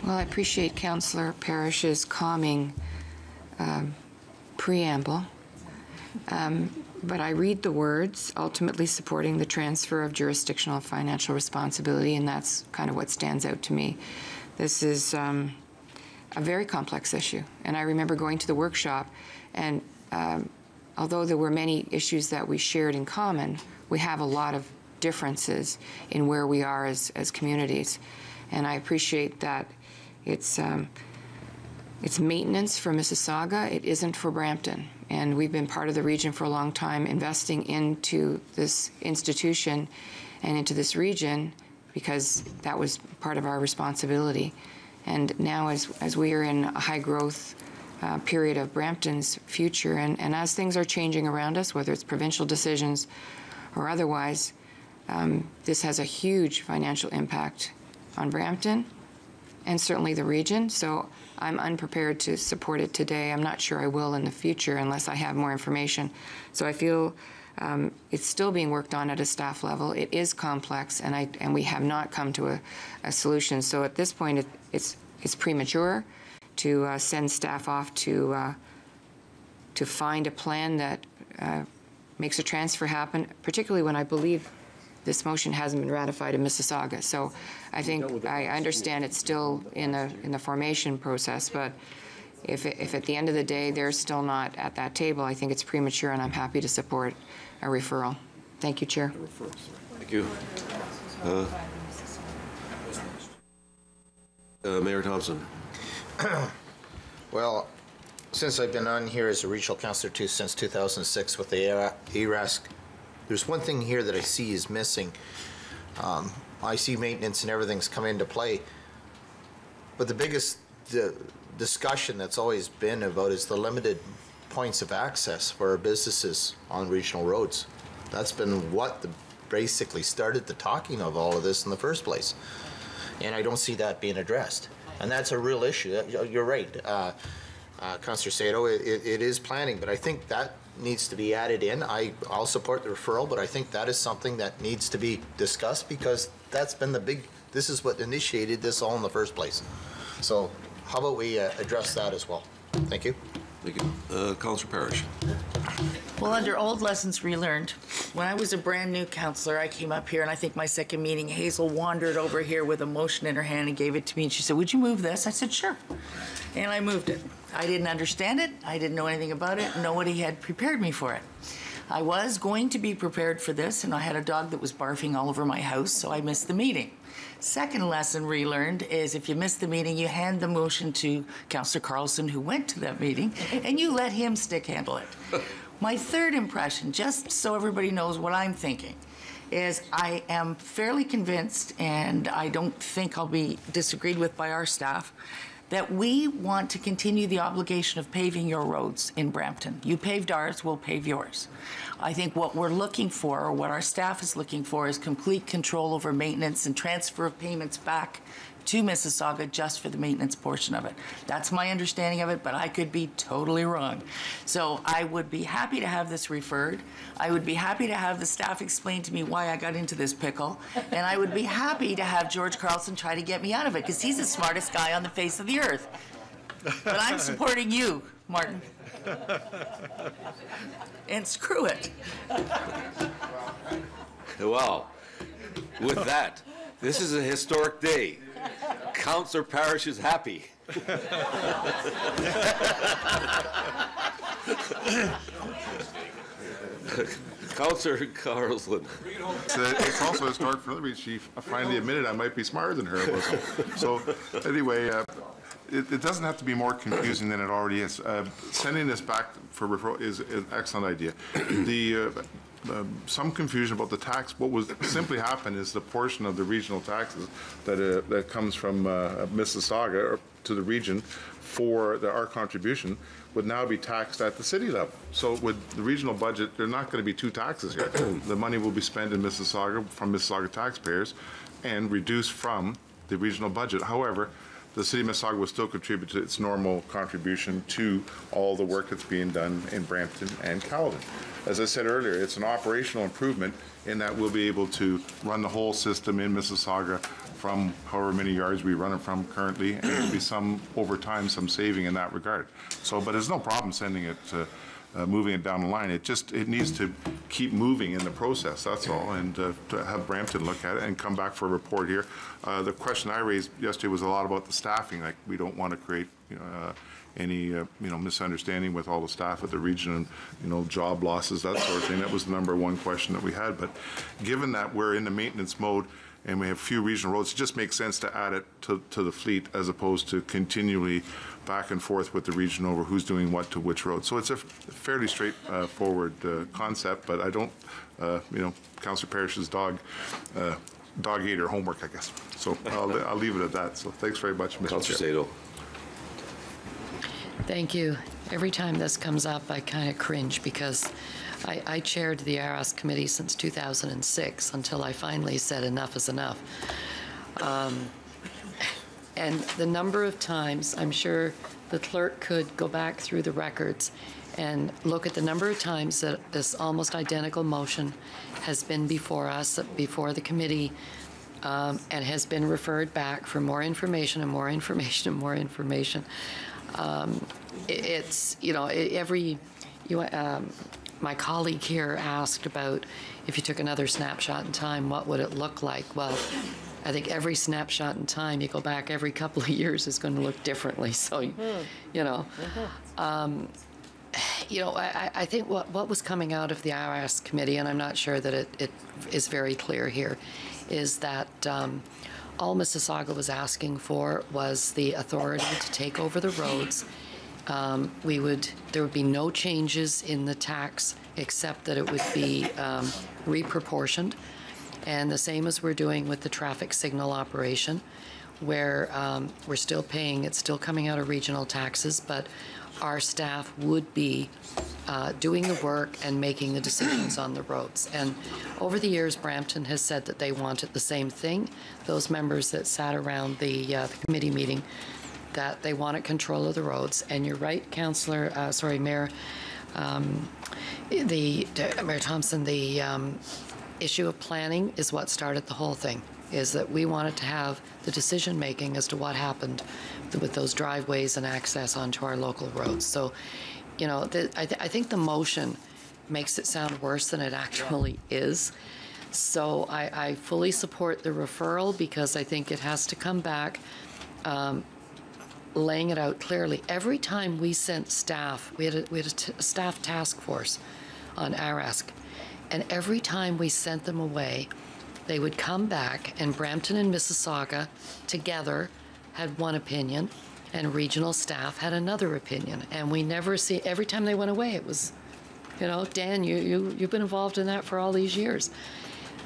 Well, I appreciate Councillor Parrish's calming um, preamble, Um, but I read the words, ultimately supporting the transfer of jurisdictional financial responsibility, and that's kind of what stands out to me. This is um, a very complex issue, and I remember going to the workshop, and um, although there were many issues that we shared in common, we have a lot of differences in where we are as, as communities. And I appreciate that it's um, it's maintenance for Mississauga, it isn't for Brampton. And we've been part of the region for a long time, investing into this institution and into this region because that was part of our responsibility. And now, as, as we are in a high growth uh, period of Brampton's future, and, and as things are changing around us, whether it's provincial decisions or otherwise, um, this has a huge financial impact on Brampton and certainly the region. So I'm unprepared to support it today. I'm not sure I will in the future unless I have more information. So I feel um, it's still being worked on at a staff level. It is complex, and I and we have not come to a, a solution. So at this point, it, it's it's premature to uh, send staff off to uh, to find a plan that uh, makes a transfer happen. Particularly when I believe this motion hasn't been ratified in Mississauga. So I think I understand it's still in the in the formation process, but. If, if at the end of the day they're still not at that table, I think it's premature, and I'm happy to support a referral. Thank you, Chair. Thank you. Uh, uh, Mayor Thompson. (coughs) Well, since I've been on here as a regional councillor too since 2006 with the ERA- ERASC, there's one thing here that I see is missing. Um, I see maintenance and everything's come into play, but the biggest the discussion that's always been about is the limited points of access for our businesses on regional roads. That's been what the, basically started the talking of all of this in the first place. And I don't see that being addressed. And that's a real issue. You're right, uh, uh, Councillor Saito, it, it is planning, but I think that needs to be added in. I, I'll support the referral, but I think that is something that needs to be discussed because that's been the big, this is what initiated this all in the first place. So how about we uh, address that as well? Thank you. Thank you. Uh, Councillor Parrish. Well, under old lessons relearned, when I was a brand-new counselor, I came up here, and I think my second meeting, Hazel wandered over here with a motion in her hand and gave it to me, and she said, would you move this? I said, sure. And I moved it. I didn't understand it, I didn't know anything about it, nobody had prepared me for it. I was going to be prepared for this, and I had a dog that was barfing all over my house, so I missed the meeting. Second lesson relearned is if you miss the meeting, you hand the motion to Councillor Carlson, who went to that meeting, and you let him stick handle it. My third impression, just so everybody knows what I'm thinking, is I am fairly convinced, and I don't think I'll be disagreed with by our staff, that we want to continue the obligation of paving your roads in Brampton. You paved ours, we'll pave yours. I think what we're looking for, or what our staff is looking for, is complete control over maintenance and transfer of payments back to Mississauga just for the maintenance portion of it. That's my understanding of it, but I could be totally wrong. So I would be happy to have this referred. I would be happy to have the staff explain to me why I got into this pickle. And I would be happy to have George Carlson try to get me out of it, because he's the smartest guy on the face of the earth. But I'm supporting you, Martyn. And screw it. Well, with that, this is a historic day. Councillor Parrish is happy. (laughs) Councillor Carlson. Uh, it's also a start for me. She finally admitted I might be smarter than her. So anyway, uh, it, it doesn't have to be more confusing than it already is. Uh, sending this back for referral is an excellent idea. The uh, um, some confusion about the tax. What was simply happened is the portion of the regional taxes that uh, that comes from uh, Mississauga or to the region for the, our contribution would now be taxed at the city level. So with the regional budget, there are not going to be two taxes here. (clears throat) the money will be spent in Mississauga from Mississauga taxpayers and reduced from the regional budget. However, the city of Mississauga will still contribute to its normal contribution to all the work that's being done in Brampton and Caledon. As I said earlier, it's an operational improvement in that we'll be able to run the whole system in Mississauga from however many yards we run it from currently, and there'll be some, over time, some saving in that regard. So, but there's no problem sending it, uh, uh, moving it down the line. It just, it needs to keep moving in the process, that's all, and uh, to have Brampton look at it and come back for a report here. Uh, The question I raised yesterday was a lot about the staffing, like, we don't want to create, you know, uh, any, uh, you know, misunderstanding with all the staff at the region, and, you know, job losses, that sort of thing. That was the number one question that we had. But given that we're in the maintenance mode, and we have few regional roads, it just makes sense to add it to, to the fleet as opposed to continually back and forth with the region over who's doing what to which road. So it's a fairly straightforward uh, concept, but I don't, uh, you know, Councillor Parrish's dog, uh, dog ate her homework, I guess. So I'll, I'll leave it at that. So thanks very much, Mr. Councillor Chair. Thank you. Every time this comes up, I kind of cringe because I, I chaired the IRS committee since 2006 until I finally said enough is enough. Um, and the number of times, I'm sure the clerk could go back through the records and look at the number of times that this almost identical motion has been before us, before the committee, um, and has been referred back for more information and more (laughs) information and more information. Um, i- It's, you know, i- every, you, um, my colleague here asked about if you took another snapshot in time, what would it look like? Well, I think every snapshot in time, you go back every couple (laughs) of years, is going to look differently. So, you know, um, you know, I, I- I think what, what was coming out of the IRS committee, and I'm not sure that it, it is very clear here, is that um, all Mississauga was asking for was the authority to take over the roads. Um, We would, there would be no changes in the tax, except that it would be um, reproportioned. And the same as we're doing with the traffic signal operation, where um, we're still paying, it's still coming out of regional taxes, but our staff would be uh, doing the work and making the decisions on the roads. And over the years, Brampton has said that they wanted the same thing. Those members that sat around the, uh, the committee meeting, that they wanted control of the roads. And you're right, Councillor, uh, sorry, Mayor, um, the, Mayor Thompson, the um, issue of planning is what started the whole thing, is that we wanted to have the decision-making as to what happened with those driveways and access onto our local roads. So, you know, the, I, th- I think the motion makes it sound worse than it actually is. So I, I fully support the referral because I think it has to come back um, laying it out clearly. Every time we sent staff, we had a, we had a, t- a staff task force on ARASC, and every time we sent them away, they would come back, and Brampton and Mississauga together had one opinion, and regional staff had another opinion. And we never see, every time they went away, it was, you know, Dan, you, you, you've been involved in that for all these years.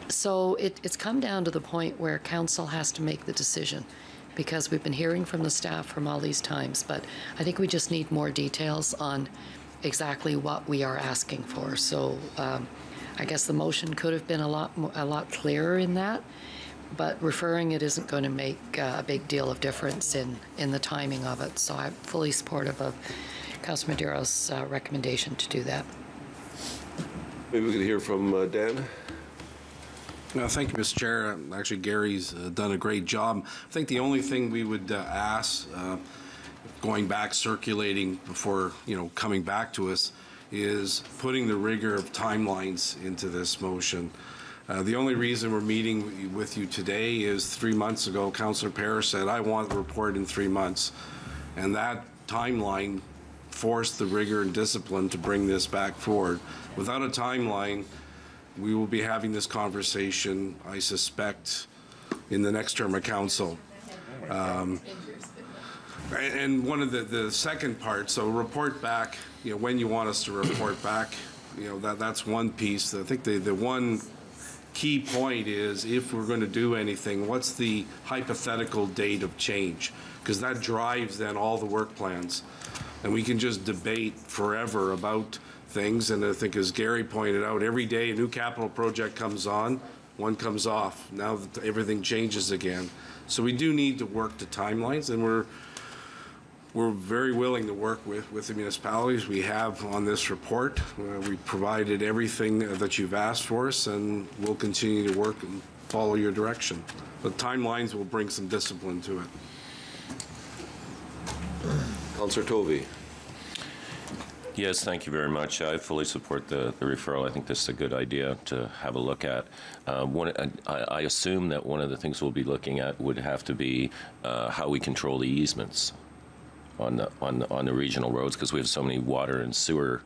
So it, it's come down to the point where council has to make the decision because we've been hearing from the staff from all these times, but I think we just need more details on exactly what we are asking for. So um, I guess the motion could have been a lot, mo- a lot clearer in that, but referring it isn't going to make uh, a big deal of difference in, in the timing of it. So I'm fully supportive of Councilor Medeiros' uh, recommendation to do that. Maybe we could hear from uh, Dan? No, thank you, Mr. Chair. Um, Actually, Gary's uh, done a great job. I think the only thing we would uh, ask, uh, going back circulating before, you know, coming back to us, is putting the rigor of timelines into this motion. Uh, The only reason we're meeting with you today is three months ago, Councillor Parrish said, I want the report in three months. And that timeline forced the rigor and discipline to bring this back forward. Without a timeline, we will be having this conversation, I suspect, in the next term of council. Um, And one of the, the second part, so report back, you know, when you want us to report back, you know, that, that's one piece. I think the, the one key point is if we're going to do anything, what's the hypothetical date of change? Because that drives then all the work plans. And we can just debate forever about things. And I think as Gary pointed out, every day a new capital project comes on, one comes off. Now everything changes again. So we do need to work the timelines and we're, we're very willing to work with, with the municipalities. We have on this report, uh, we provided everything that you've asked for us, and we'll continue to work and follow your direction. But timelines will bring some discipline to it. Councillor Tovey. Yes, thank you very much. I fully support the, the referral. I think this is a good idea to have a look at. Uh, one, I, I assume that one of the things we'll be looking at would have to be uh, how we control the easements on the on the, on the regional roads because we have so many water and sewer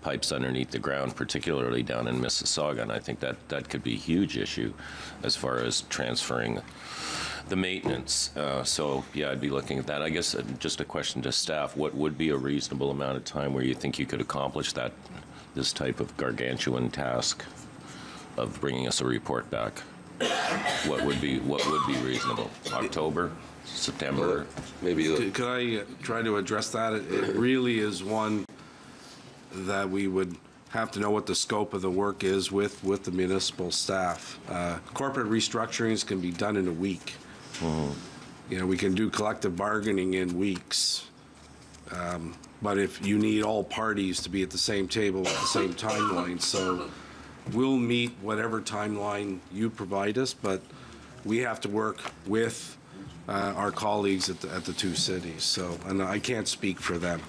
pipes underneath the ground, particularly down in Mississauga, and I think that, that could be a huge issue as far as transferring the maintenance. Uh, So, yeah, I'd be looking at that. I guess uh, just a question to staff, what would be a reasonable amount of time where you think you could accomplish that, this type of gargantuan task of bringing us a report back? What would be, what would be reasonable? October, September? Maybe. Could could I uh, try to address that? It it really is one that we would have to know what the scope of the work is with, with the municipal staff. Uh, Corporate restructurings can be done in a week. You know, we can do collective bargaining in weeks. Um, But if you need all parties to be at the same table at the same timeline, so we'll meet whatever timeline you provide us, but we have to work with uh, our colleagues at the, at the two cities, so, and I can't speak for them.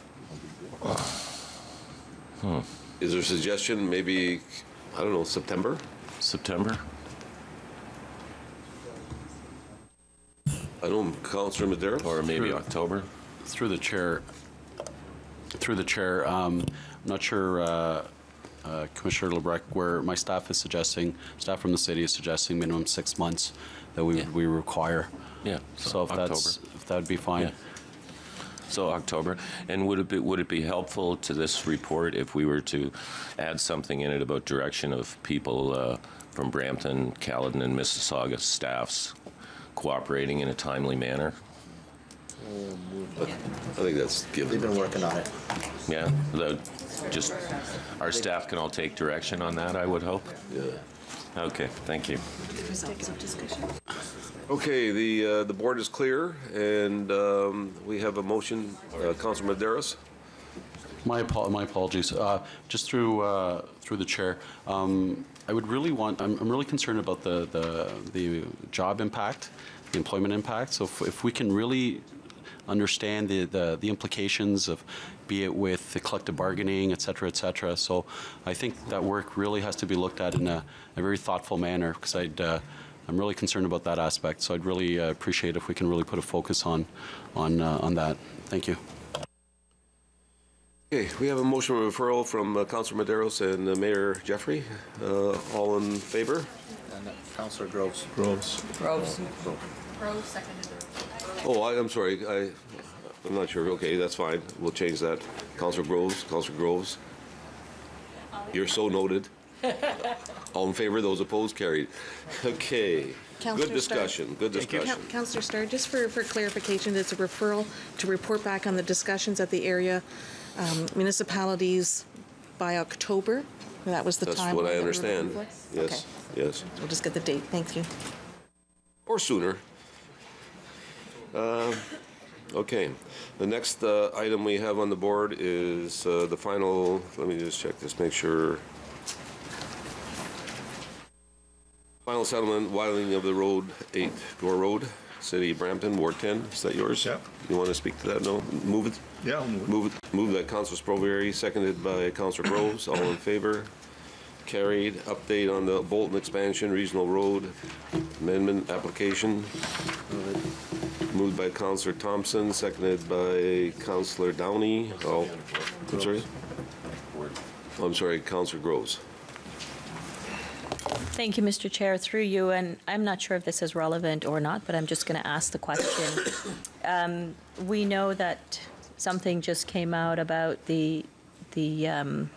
Is there a suggestion, maybe, I don't know, September? September? I don't, Councillor Madera? Or maybe Through- October? Through the chair, through the chair, um, I'm not sure, uh, uh, Commissioner Labrecque, where my staff is suggesting, staff from the city is suggesting minimum six months that we, we require. Yeah, So if that's, October. if that'd be fine. Yeah. So October, and would it be, would it be helpful to this report if we were to add something in it about direction of people uh, from Brampton, Caledon, and Mississauga staffs cooperating in a timely manner? I think that's given. They've been working on it. Yeah, the, just, our staff can all take direction on that, I would hope? Yeah. Okay, thank you. Okay, the, uh, the board is clear, and um, we have a motion, uh, Councillor Medeiros? My, apo- my apologies. Uh, Just through, uh, through the chair, um, I would really want, I'm, I'm really concerned about the, the, the job impact, the employment impact. So if, if we can really understand the, the, the implications of, be it with the collective bargaining, et cetera, et cetera. So I think that work really has to be looked at in a, a very thoughtful manner, because I'd, uh, I'm really concerned about that aspect. So I'd really uh, appreciate if we can really put a focus on, on, uh, on that. Thank you. Okay, we have a motion of referral from uh, Councillor Medeiros and uh, Mayor Jeffrey. Uh, All in favor? And uh, Councillor Groves. Groves. Groves. Oh, I, I'm sorry, I, I'm not sure. Okay, that's fine. We'll change that. Councillor Groves, Councillor Groves. You're so noted. (laughs) All in favor, those opposed, carried. Okay. Councillor Good Starr. discussion, good discussion. Coun- Councillor Starr, just for, for clarification, it's a referral to report back on the discussions at the area um, municipalities by October? That was the That's time. what I understand. Yes, yes. We'll just get the date. Thank you. Or sooner. Um, Okay, the next uh, item we have on the board is uh, the final, let me just check this, make sure. Final settlement, widening of the road, 8 Gore Road, City of Brampton, Ward 10. Is that yours? Yeah. You want to speak to that? No? Move it? Yeah, I'll move it. Move it, move that Councilor Sprovieri, seconded by Councilor Groves. All in favor? Carried. Update on the Bolton expansion, regional road amendment application. Moved by Councilor Thompson, seconded by Councilor Downey. Oh, I'm sorry? I'm sorry, Councilor Groves. Thank you, Mr. Chair, through you, and I'm not sure if this is relevant or not, but I'm just going to ask the question. (coughs) Um, We know that something just came out about the, the, um,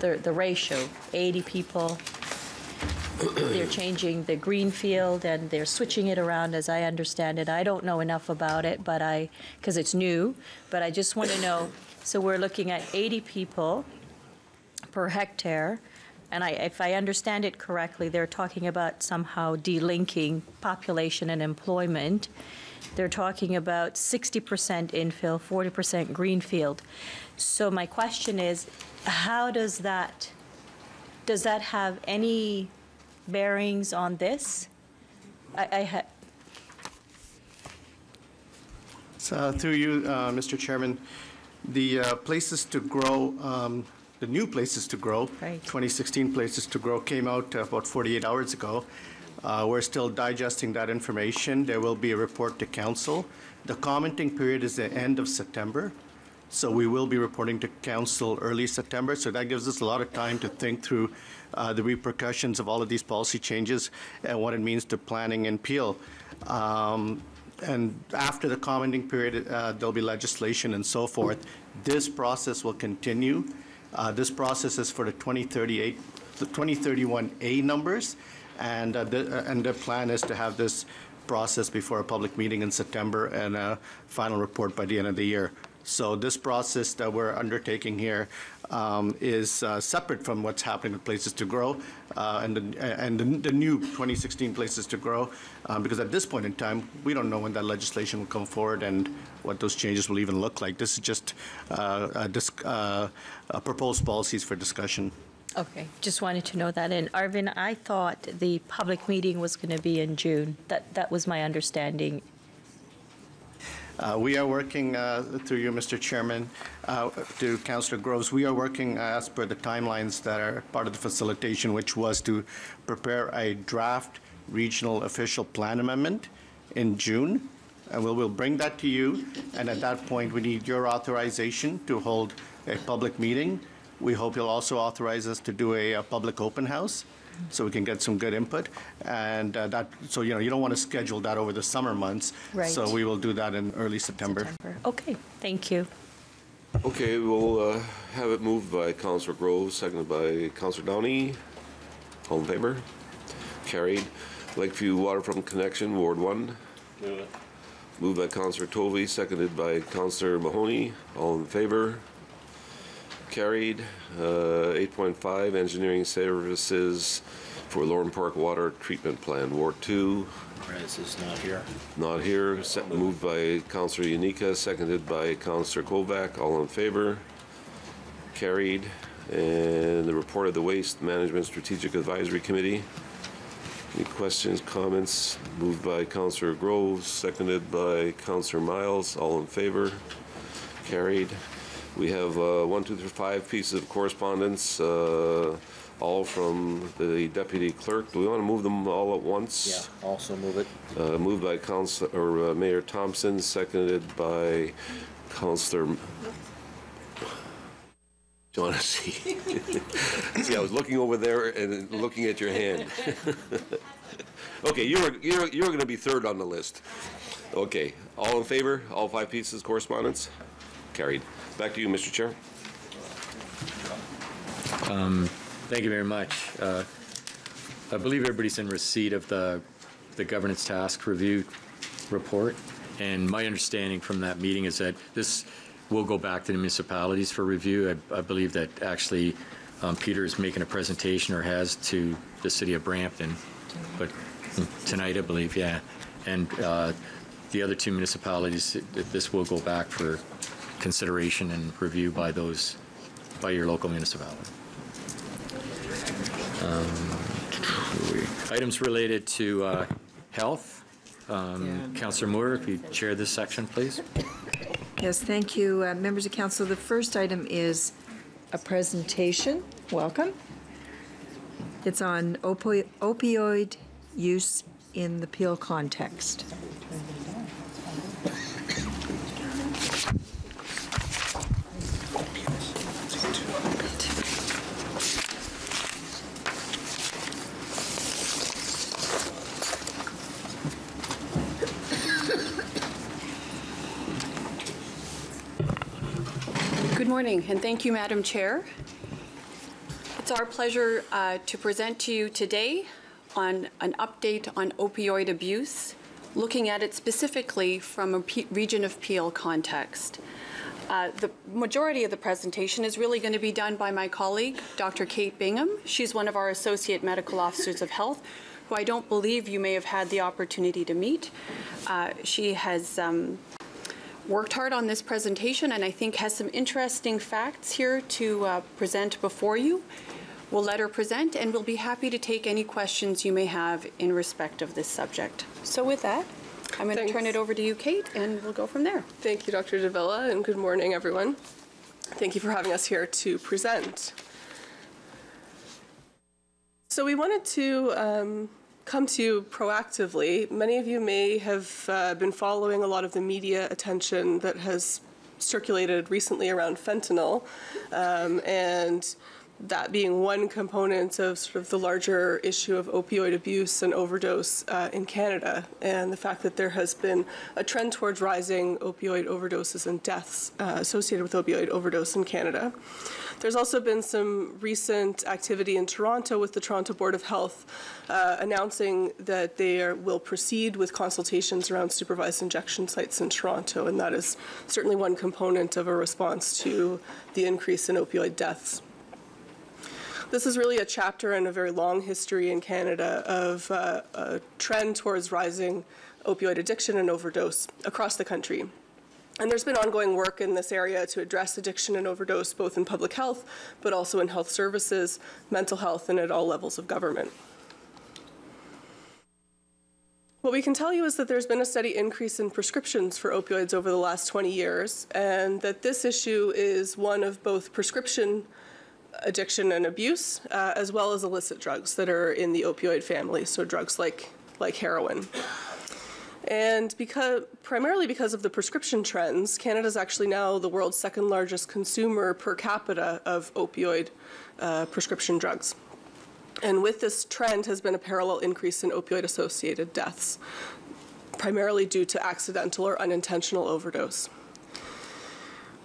the the ratio, 80 people. They're changing the green field and they're switching it around, as I understand it. I don't know enough about it, but I, because it's new, but I just want to know, so we're looking at 80 people per hectare. And I, if I understand it correctly, they're talking about somehow delinking population and employment. They're talking about 60% infill, 40% greenfield. So my question is, how does that, does that have any bearings on this? I, I So through you, uh, Mr. Chairman, the uh, places to grow, um, the new places to grow, 2016 places to grow came out uh, about 48 hours ago. Uh, We're still digesting that information. There will be a report to council. The commenting period is the end of September. So we will be reporting to council early September. So that gives us a lot of time to think through uh, the repercussions of all of these policy changes and what it means to planning and Peel. Um, and after the commenting period, uh, there'll be legislation and so forth. This process will continue. Uh, This process is for the 2038, the 2031A numbers, and, uh, the- uh, and the plan is to have this process before a public meeting in September and a final report by the end of the year. So this process that we're undertaking here um, is uh, separate from what's happening with Places to Grow uh, and the, and the new 2016 Places to Grow, uh, because at this point in time, we don't know when that legislation will come forward and what those changes will even look like. This is just uh, a uh, uh, proposed policies for discussion. Okay, just wanted to know that. And Arvin, I thought the public meeting was going to be in June. That, that was my understanding. Uh, We are working, uh, through you, Mr. Chairman, uh, to Councillor Groves, we are working as per the timelines that are part of the facilitation, which was to prepare a draft regional official plan amendment in June, and we will bring that to you, and at that point, we need your authorization to hold a public meeting. We hope you'll also authorize us to do a a public open house, so we can get some good input. And uh, that, so, you know, you don't want to schedule that over the summer months. Right. So we will do that in early September. September. Okay, thank you. Okay, we'll uh, have it moved by Councillor Groves, seconded by Councillor Downey. All in favor? Carried. Lakeview Waterfront Connection, Ward 1. Move it. Moved by Councillor Tovey, seconded by Councillor Mahoney. All in favor? Carried. Uh, 8.5, Engineering Services for Lorne Park Water Treatment Plant, Ward 2. Ras is not here. Not here. Moved by Councillor Iannicca, seconded by Councillor Kovac. All in favor? Carried. And the report of the Waste Management Strategic Advisory Committee. Any questions, comments? Moved by Councillor Groves, seconded by Councillor Miles. All in favor? Carried. We have uh, one, two, three, five pieces of correspondence, uh, all from the deputy clerk. Do we want to move them all at once? Yeah, also move it. Uh, Moved by Council, or uh, Mayor Thompson, seconded by Councillor Johnson. (laughs) See, I was looking over there and looking at your hand. (laughs) Okay, you're, you're, you're going to be third on the list. Okay, all in favor? All five pieces of correspondence? Carried. Back to you, Mr. Chair. Um, Thank you very much. Uh, I believe everybody's in receipt of the, the governance task review report. And my understanding from that meeting is that this will go back to the municipalities for review. I, I believe that actually um, Peter is making a presentation or has to the city of Brampton, but tonight, I believe, yeah. And uh, the other two municipalities, this will go back for consideration and review by those, by your local municipality. Um, Items related to uh, health. Um, Counselor Moore, if you chair this section, please. Yes, thank you, uh, members of council. The first item is a presentation. Welcome. It's on opi- opioid use in the Peel context. Morning, and thank you, Madam Chair. It's our pleasure uh, to present to you today on an update on opioid abuse, looking at it specifically from a P- region of Peel context. Uh, The majority of the presentation is really going to be done by my colleague, Dr. Kate Bingham. She's one of our Associate Medical Officers of Health, who I don't believe you may have had the opportunity to meet. Uh, She has um, worked hard on this presentation and I think has some interesting facts here to uh, present before you. We'll let her present and we'll be happy to take any questions you may have in respect of this subject. So with that, I'm going to turn it over to you, Kate, and we'll go from there. Thank you, Dr. de Villa, and good morning, everyone. Thank you for having us here to present. So we wanted to um, come to you proactively. Many of you may have uh, been following a lot of the media attention that has circulated recently around fentanyl, um, and that being one component of sort of the larger issue of opioid abuse and overdose uh, in Canada, and the fact that there has been a trend towards rising opioid overdoses and deaths uh, associated with opioid overdose in Canada. There's also been some recent activity in Toronto with the Toronto Board of Health uh, announcing that they are, will proceed with consultations around supervised injection sites in Toronto, and that is certainly one component of a response to the increase in opioid deaths. This is really a chapter in a very long history in Canada of uh, a trend towards rising opioid addiction and overdose across the country. And there's been ongoing work in this area to address addiction and overdose, both in public health, but also in health services, mental health, and at all levels of government. What we can tell you is that there's been a steady increase in prescriptions for opioids over the last 20 years, and that this issue is one of both prescription addiction and abuse, uh, as well as illicit drugs that are in the opioid family, so drugs like, like heroin. And because, primarily because of the prescription trends, Canada is actually now the world's second largest consumer per capita of opioid uh, prescription drugs. And with this trend has been a parallel increase in opioid associated deaths, primarily due to accidental or unintentional overdose.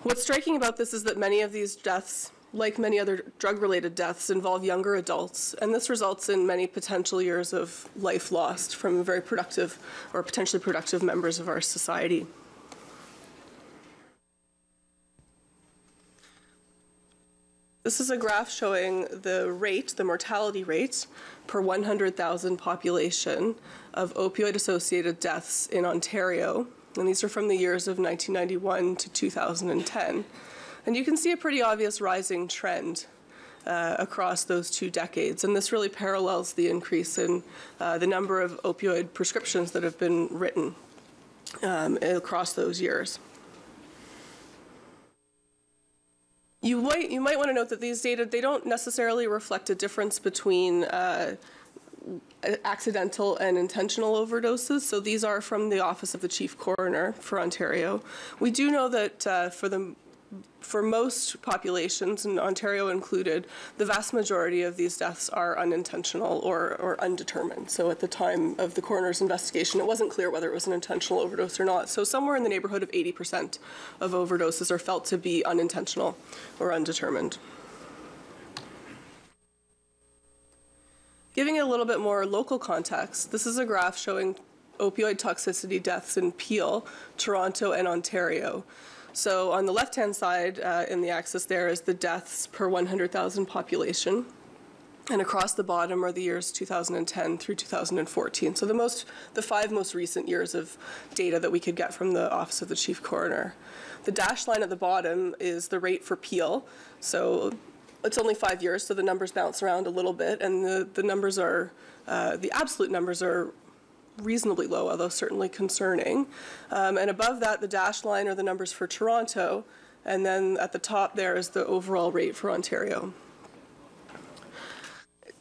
What's striking about this is that many of these deaths like many other drug-related deaths, involve younger adults, and this results in many potential years of life lost from very productive or potentially productive members of our society. This is a graph showing the rate, the mortality rate, per 100,000 population of opioid-associated deaths in Ontario, and these are from the years of 1991 to 2010. And you can see a pretty obvious rising trend uh, across those two decades. And this really parallels the increase in uh, the number of opioid prescriptions that have been written um, across those years. You might, you might want to note that these data, they don't necessarily reflect a difference between uh, accidental and intentional overdoses. So these are from the Office of the Chief Coroner for Ontario. We do know that uh, for the for most populations, and Ontario included, the vast majority of these deaths are unintentional or, or undetermined. So at the time of the coroner's investigation, it wasn't clear whether it was an intentional overdose or not. So somewhere in the neighborhood of 80% of overdoses are felt to be unintentional or undetermined. Giving it a little bit more local context, this is a graph showing opioid toxicity deaths in Peel, Toronto, and Ontario. So on the left-hand side uh, in the axis there is the deaths per 100,000 population. And across the bottom are the years 2010 through 2014. So the most, the five most recent years of data that we could get from the Office of the Chief Coroner. The dashed line at the bottom is the rate for Peel. So it's only five years, so the numbers bounce around a little bit, and the, the numbers are, uh, the absolute numbers are reasonably low, although certainly concerning. Um, and above that, the dashed line are the numbers for Toronto, and then at the top there is the overall rate for Ontario.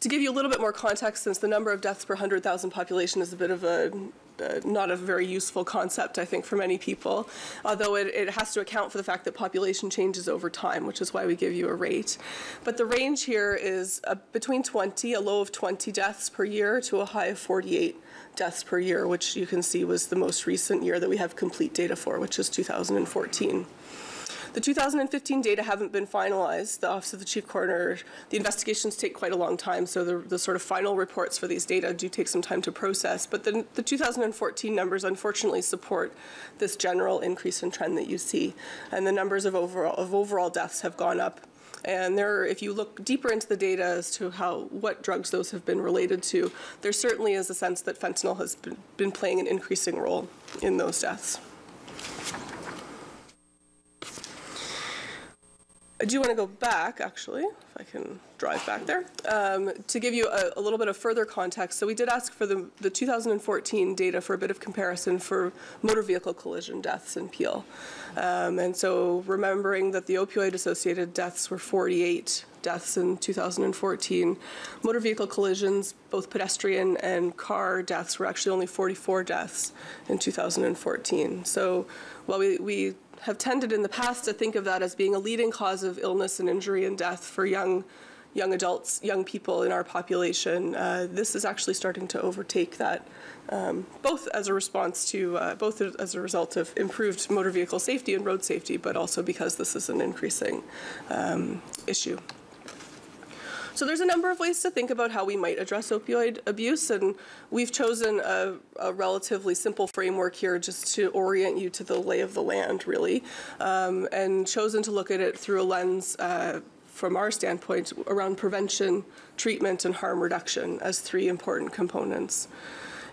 To give you a little bit more context, since the number of deaths per 100,000 population is a bit of a uh, not a very useful concept, I think, for many people, although it, it has to account for the fact that population changes over time, which is why we give you a rate. But the range here is uh, between 20, a low of 20 deaths per year, to a high of 48 deaths per year, which you can see was the most recent year that we have complete data for, which is 2014. The 2015 data haven't been finalized. The Office of the Chief Coroner, the investigations take quite a long time, so the, the sort of final reports for these data do take some time to process. But the, the 2014 numbers unfortunately support this general increase in trend that you see. And the numbers of overall, of overall deaths have gone up and there, if you look deeper into the data as to how what drugs those have been related to, there certainly is a sense that fentanyl has been, been playing an increasing role in those deaths. I do want to go back, actually, if I can drive back there, um, to give you a, a, little bit of further context. So we did ask for the, the 2014 data for a bit of comparison for motor vehicle collision deaths in Peel. Um, and so remembering that the opioid-associated deaths were 48 deaths in 2014. Motor vehicle collisions, both pedestrian and car deaths, were actually only 44 deaths in 2014. So while we, we have tended in the past to think of that as being a leading cause of illness and injury and death for young young adults, young people in our population, uh, this is actually starting to overtake that, um, both as a response to, uh, both as a result of improved motor vehicle safety and road safety, but also because this is an increasing um, issue. So there's a number of ways to think about how we might address opioid abuse, and we've chosen a, a relatively simple framework here just to orient you to the lay of the land, really, um, and chosen to look at it through a lens uh, from our standpoint around prevention, treatment, and harm reduction as three important components.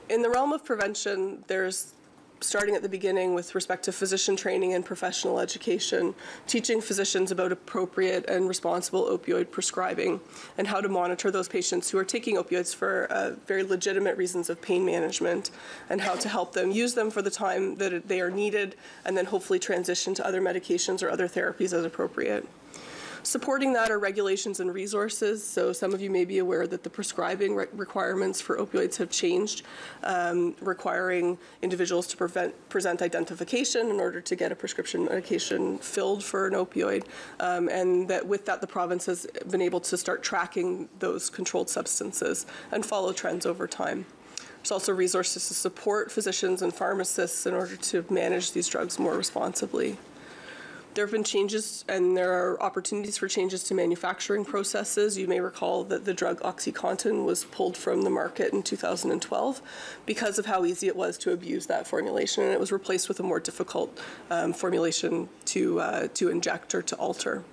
In the realm of prevention, there's starting at the beginning with respect to physician training and professional education, teaching physicians about appropriate and responsible opioid prescribing and how to monitor those patients who are taking opioids for uh, very legitimate reasons of pain management and how to help them use them for the time that they are needed and then hopefully transition to other medications or other therapies as appropriate. Supporting that are regulations and resources. So some of you may be aware that the prescribing re requirements for opioids have changed, um, requiring individuals to prevent, present identification in order to get a prescription medication filled for an opioid. Um, and that with that, the province has been able to start tracking those controlled substances and follow trends over time. There's also resources to support physicians and pharmacists in order to manage these drugs more responsibly. There have been changes and there are opportunities for changes to manufacturing processes. You may recall that the drug OxyContin was pulled from the market in 2012 because of how easy it was to abuse that formulation and it was replaced with a more difficult um, formulation to, uh, to inject or to alter.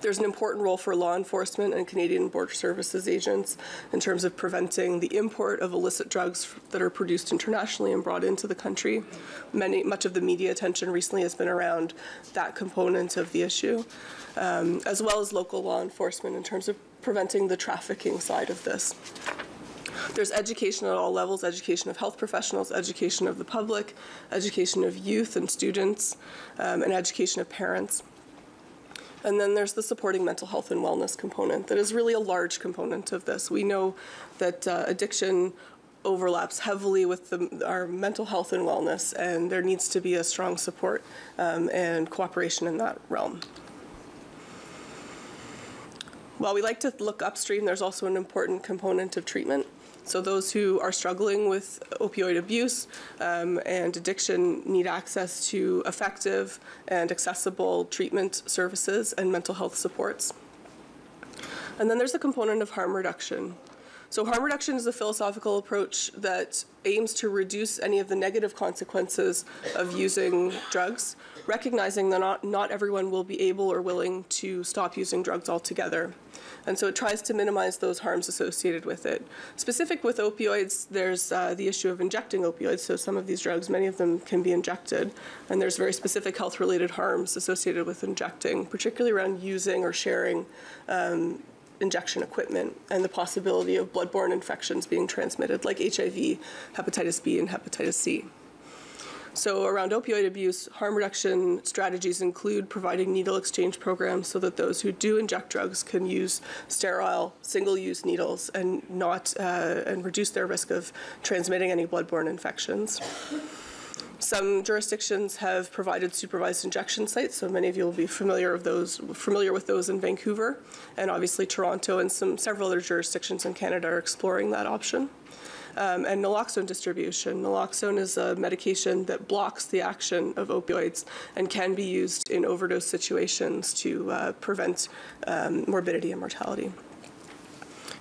There's an important role for law enforcement and Canadian Border Services agents in terms of preventing the import of illicit drugs that are produced internationally and brought into the country. Many, much of the media attention recently has been around that component of the issue, um, as well as local law enforcement in terms of preventing the trafficking side of this. There's education at all levels, education of health professionals, education of the public, education of youth and students, um, and education of parents. And then there's the supporting mental health and wellness component that is really a large component of this. We know that uh, addiction overlaps heavily with the, our mental health and wellness, and there needs to be a strong support um, and cooperation in that realm. While we like to look upstream, there's also an important component of treatment. So those who are struggling with opioid abuse um, and addiction need access to effective and accessible treatment services and mental health supports. And then there's the component of harm reduction. So harm reduction is a philosophical approach that aims to reduce any of the negative consequences of using drugs, recognizing that not, not everyone will be able or willing to stop using drugs altogether. And so it tries to minimize those harms associated with it. Specific with opioids, there's uh, the issue of injecting opioids. So some of these drugs, many of them can be injected. And there's very specific health related harms associated with injecting, particularly around using or sharing um, injection equipment and the possibility of bloodborne infections being transmitted, like HIV, hepatitis B, and hepatitis C. So around opioid abuse, harm reduction strategies include providing needle exchange programs so that those who do inject drugs can use sterile, single-use needles and not uh, and reduce their risk of transmitting any bloodborne infections. Some jurisdictions have provided supervised injection sites, so many of you will be familiar of those familiar with those in Vancouver, and obviously Toronto and some several other jurisdictions in Canada are exploring that option um, and naloxone distribution. Naloxone is a medication that blocks the action of opioids and can be used in overdose situations to uh, prevent um, morbidity and mortality.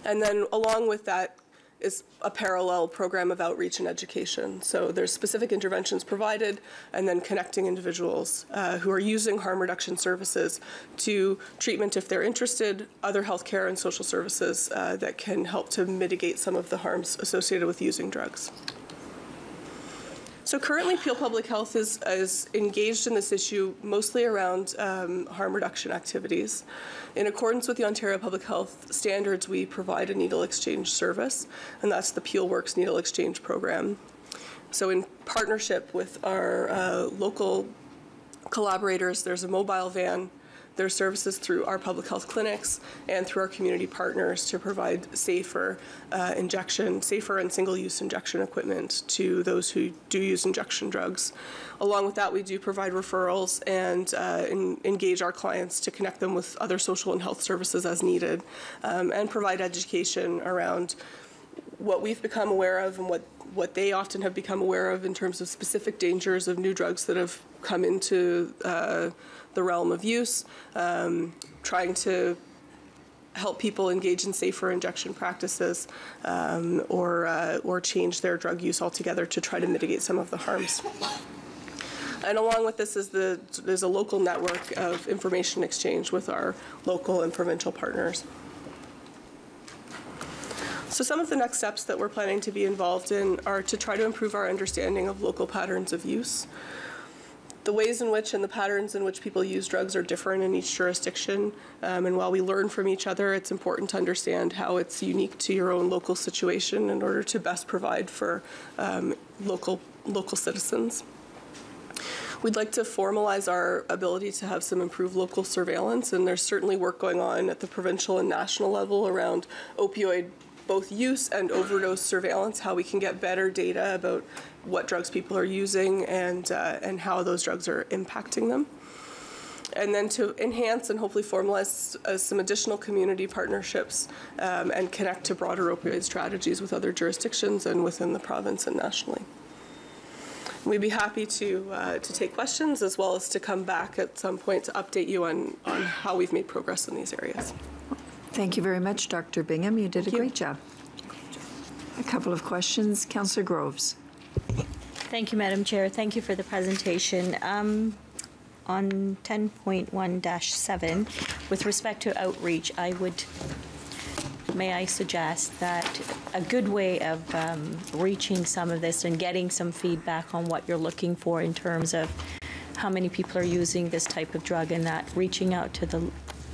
And then along with that is a parallel program of outreach and education. So there's specific interventions provided and then connecting individuals uh, who are using harm reduction services to treatment if they're interested, other healthcare and social services uh, that can help to mitigate some of the harms associated with using drugs. So currently, Peel Public Health is, is engaged in this issue mostly around um, harm reduction activities. In accordance with the Ontario Public Health standards, we provide a needle exchange service, and that's the Peel Works Needle Exchange Program. So in partnership with our uh, local collaborators, there's a mobile van their services through our public health clinics and through our community partners to provide safer uh, injection, safer and single-use injection equipment to those who do use injection drugs. Along with that, we do provide referrals and uh, en- engage our clients to connect them with other social and health services as needed, um, and provide education around what we've become aware of and what, what they often have become aware of in terms of specific dangers of new drugs that have come into uh, the realm of use, um, trying to help people engage in safer injection practices um, or, uh, or change their drug use altogether to try to mitigate some of the harms. And along with this is the, there's a local network of information exchange with our local and provincial partners. So some of the next steps that we're planning to be involved in are to try to improve our understanding of local patterns of use. The ways in which and the patterns in which people use drugs are different in each jurisdiction. Um, and while we learn from each other, it's important to understand how it's unique to your own local situation in order to best provide for um, local, local citizens. We'd like to formalize our ability to have some improved local surveillance, and there's certainly work going on at the provincial and national level around opioid both use and overdose surveillance, how we can get better data about what drugs people are using and, uh, and how those drugs are impacting them. And then to enhance and hopefully formalize uh, some additional community partnerships um, and connect to broader opioid strategies with other jurisdictions and within the province and nationally. We'd be happy to, uh, to take questions as well as to come back at some point to update you on, on how we've made progress in these areas. Thank you very much, Dr. Bingham. You did a great job. A couple of questions. Councillor Groves. Thank you, Madam Chair. Thank you for the presentation. Um, On 10.1-7, with respect to outreach, I would, may I suggest that a good way of um, reaching some of this and getting some feedback on what you're looking for in terms of how many people are using this type of drug and that reaching out to the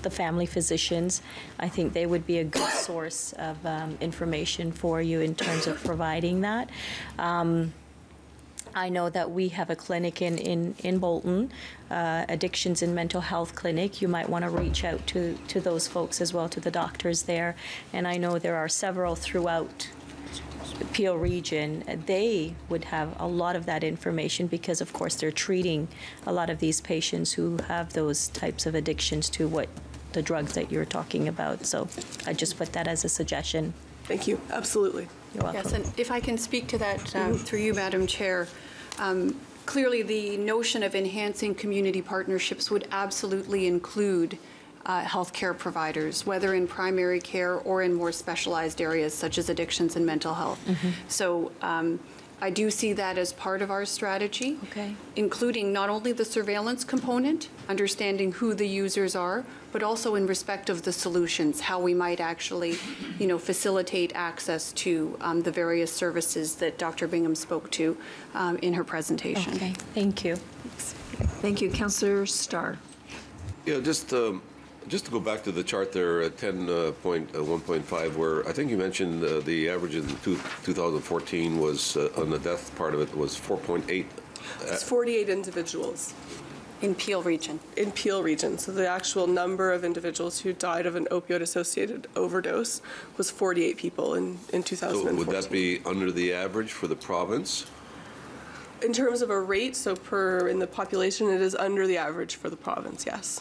the family physicians. I think they would be a good source of um, information for you in terms of providing that. Um, I know that we have a clinic in, in, in Bolton, uh, Addictions and Mental Health Clinic. You might want to reach out to, to those folks as well, to the doctors there. And I know there are several throughout the Peel region. They would have a lot of that information because, of course, they're treating a lot of these patients who have those types of addictions to what the drugs that you're talking about. So I just put that as a suggestion. Thank you. Absolutely. You're welcome. Yes, and if I can speak to that um, through you, Madam Chair, um, clearly the notion of enhancing community partnerships would absolutely include uh, healthcare providers, whether in primary care or in more specialized areas such as addictions and mental health. So um, I do see that as part of our strategy, Okay. including not only the surveillance component, understanding who the users are, but also in respect of the solutions, how we might actually, you know, facilitate access to um, the various services that Dr. Bingham spoke to um, in her presentation. Okay, thank you. Thank you. Councillor Starr. Yeah, just, um, just to go back to the chart there at 10.1.5, where I think you mentioned uh, the average in two- 2014 was, uh, on the death part of it, was 4.8. It's 48 individuals. In Peel region. In Peel region. So the actual number of individuals who died of an opioid-associated overdose was 48 people in, in So would that be under the average for the province? In terms of a rate, so per, in the population, it is under the average for the province, yes.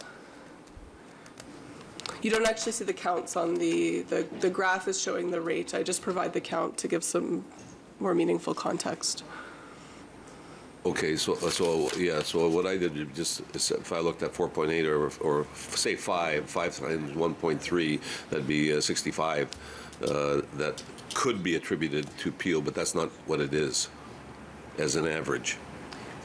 You don't actually see the counts on the, the, the graph is showing the rate. I just provide the count to give some more meaningful context. Okay, so, so, yeah, so what I did, just, if I looked at 4.8 or, or say 5, 5 times 1.3, that'd be uh, 65. uh, That could be attributed to Peel, but that's not what it is, as an average.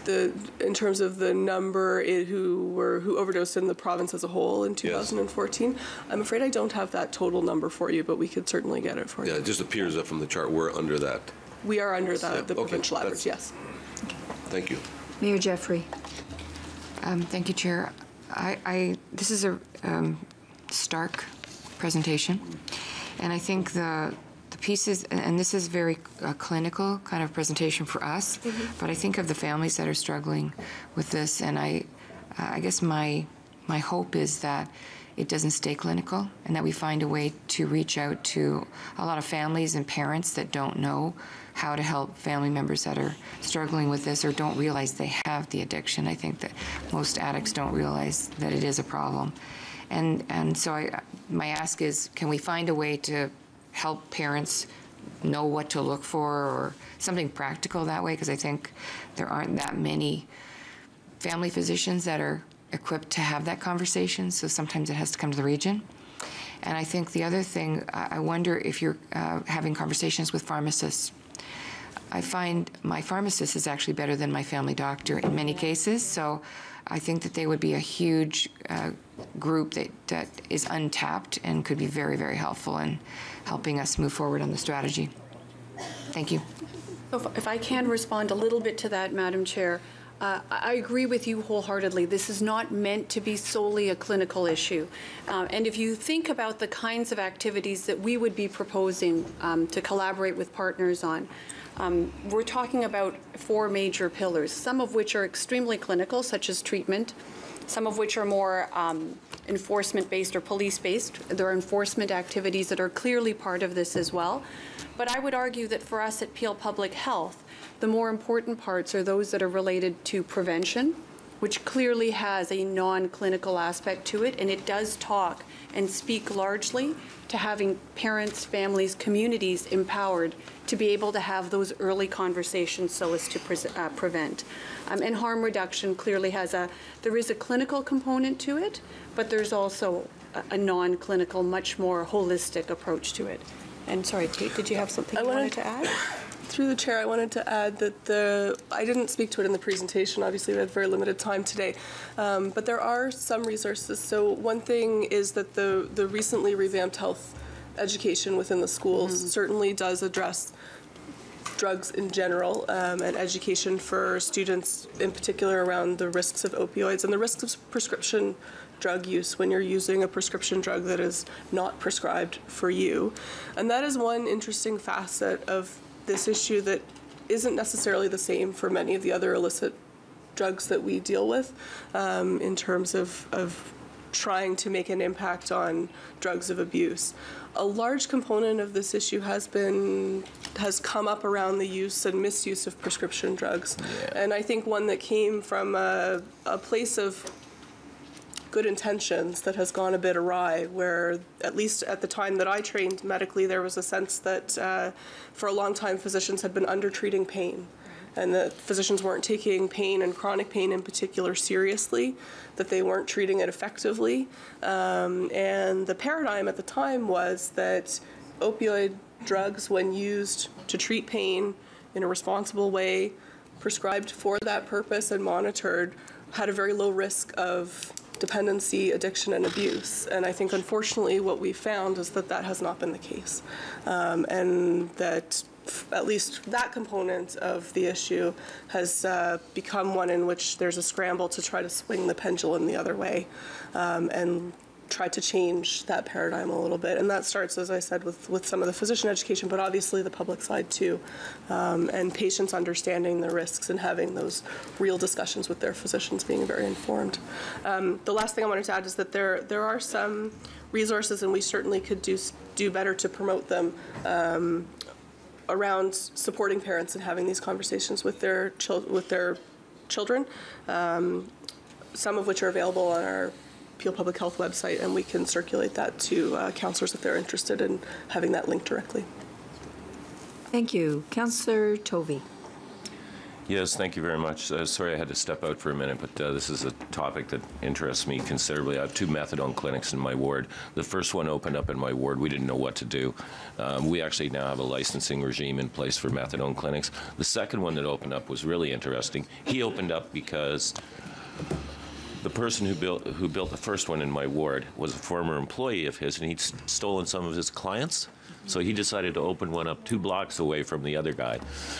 The, in terms of the number i- who were, who overdosed in the province as a whole in 2014, I'm afraid I don't have that total number for you, but we could certainly get it for you. Yeah, it just appears that from the chart, we're under that. We are under the, Yeah, the okay, provincial average, that's- yes. Thank you. Mayor Jeffrey. Um, Thank you, Chair. I, I, this is a um, stark presentation, and I think the, the pieces, and this is very uh, clinical kind of presentation for us, but I think of the families that are struggling with this, and I, I guess my, my hope is that it doesn't stay clinical and that we find a way to reach out to a lot of families and parents that don't know how to help family members that are struggling with this or don't realize they have the addiction. I think that most addicts don't realize that it is a problem. And, and so I, my ask is, can we find a way to help parents know what to look for or something practical that way? Because I think there aren't that many family physicians that are equipped to have that conversation, so sometimes it has to come to the region. And I think the other thing, I wonder if you're uh, having conversations with pharmacists. I find my pharmacist is actually better than my family doctor in many cases, so I think that they would be a huge uh, group that, that is untapped and could be very, very helpful in helping us move forward on the strategy. Thank you. If I can respond a little bit to that, Madam Chair, uh, I I agree with you wholeheartedly. This is not meant to be solely a clinical issue. Uh, And if you think about the kinds of activities that we would be proposing um, to collaborate with partners on, um, we're talking about four major pillars, some of which are extremely clinical, such as treatment, some of which are more um, enforcement-based or police-based. There are enforcement activities that are clearly part of this as well. But I would argue that for us at Peel Public Health, the more important parts are those that are related to prevention, which clearly has a non-clinical aspect to it, and it does talk and speak largely to having parents, families, communities empowered to be able to have those early conversations so as to pres- uh, prevent. Um, and harm reduction clearly has a, there is a clinical component to it, but there's also a, a non-clinical, much more holistic approach to it. And sorry, Kate, did you have something I you wanted wanted- to add? Through the chair, I wanted to add that the, I didn't speak to it in the presentation, obviously we had very limited time today, um, but there are some resources. So one thing is that the, the recently revamped health education within the schools certainly does address drugs in general um, and education for students in particular around the risks of opioids and the risks of prescription drug use when you're using a prescription drug that is not prescribed for you. And that is one interesting facet of this issue that isn't necessarily the same for many of the other illicit drugs that we deal with um, in terms of, of trying to make an impact on drugs of abuse. A large component of this issue has been has come up around the use and misuse of prescription drugs, and I think one that came from a, a place of good intentions that has gone a bit awry, where at least at the time that I trained medically, there was a sense that uh, for a long time physicians had been under-treating pain and that physicians weren't taking pain and chronic pain in particular seriously, that they weren't treating it effectively. Um, and the paradigm at the time was that opioid drugs, when used to treat pain in a responsible way, prescribed for that purpose and monitored, had a very low risk of dependency, addiction, and abuse. And I think unfortunately what we found is that that has not been the case. Um, and that at least that component of the issue has uh, become one in which there's a scramble to try to swing the pendulum the other way um, and try to change that paradigm a little bit. And that starts, as I said, with, with some of the physician education, but obviously the public side too, um, and patients understanding the risks and having those real discussions with their physicians, being very informed. Um, the last thing I wanted to add is that there there are some resources, and we certainly could do do better to promote them. Um, around supporting parents and having these conversations with their chil- with their children, um, some of which are available on our Peel Public Health website, and we can circulate that to uh, counselors if they're interested in having that link directly. Thank you. Councillor Tovey. Yes, thank you very much. Uh, Sorry I had to step out for a minute, but uh, this is a topic that interests me considerably. I have two methadone clinics in my ward. The first one opened up in my ward. We didn't know what to do. Um, We actually now have a licensing regime in place for methadone clinics. The second one that opened up was really interesting. He opened up because the person who built who built the first one in my ward was a former employee of his, and he'd stolen some of his clients. So he decided to open one up two blocks away from the other guy,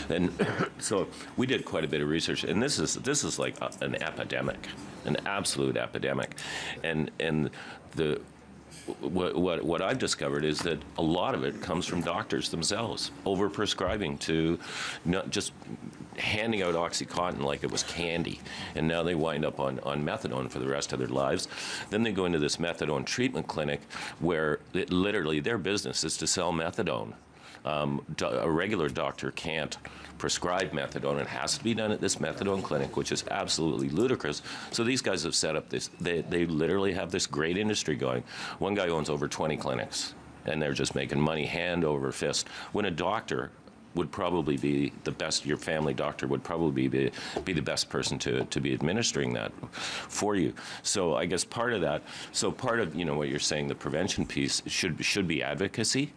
and (coughs) so we did quite a bit of research. And this is this is like an epidemic, an absolute epidemic, and and the what, what, what I've discovered is that a lot of it comes from doctors themselves, overprescribing to not just handing out OxyContin like it was candy, and now they wind up on, on methadone for the rest of their lives. Then they go into this methadone treatment clinic where it, literally their business is to sell methadone. Um, do- a regular doctor can't prescribe methadone. It has to be done at this methadone clinic, which is absolutely ludicrous. So these guys have set up this, they, they literally have this great industry going. One guy owns over 20 clinics, and they're just making money hand over fist. When a doctor would probably be the best, your family doctor would probably be, be the best person to, to be administering that for you. So I guess part of that, so part of, you know, what you're saying, the prevention piece should, should be advocacy.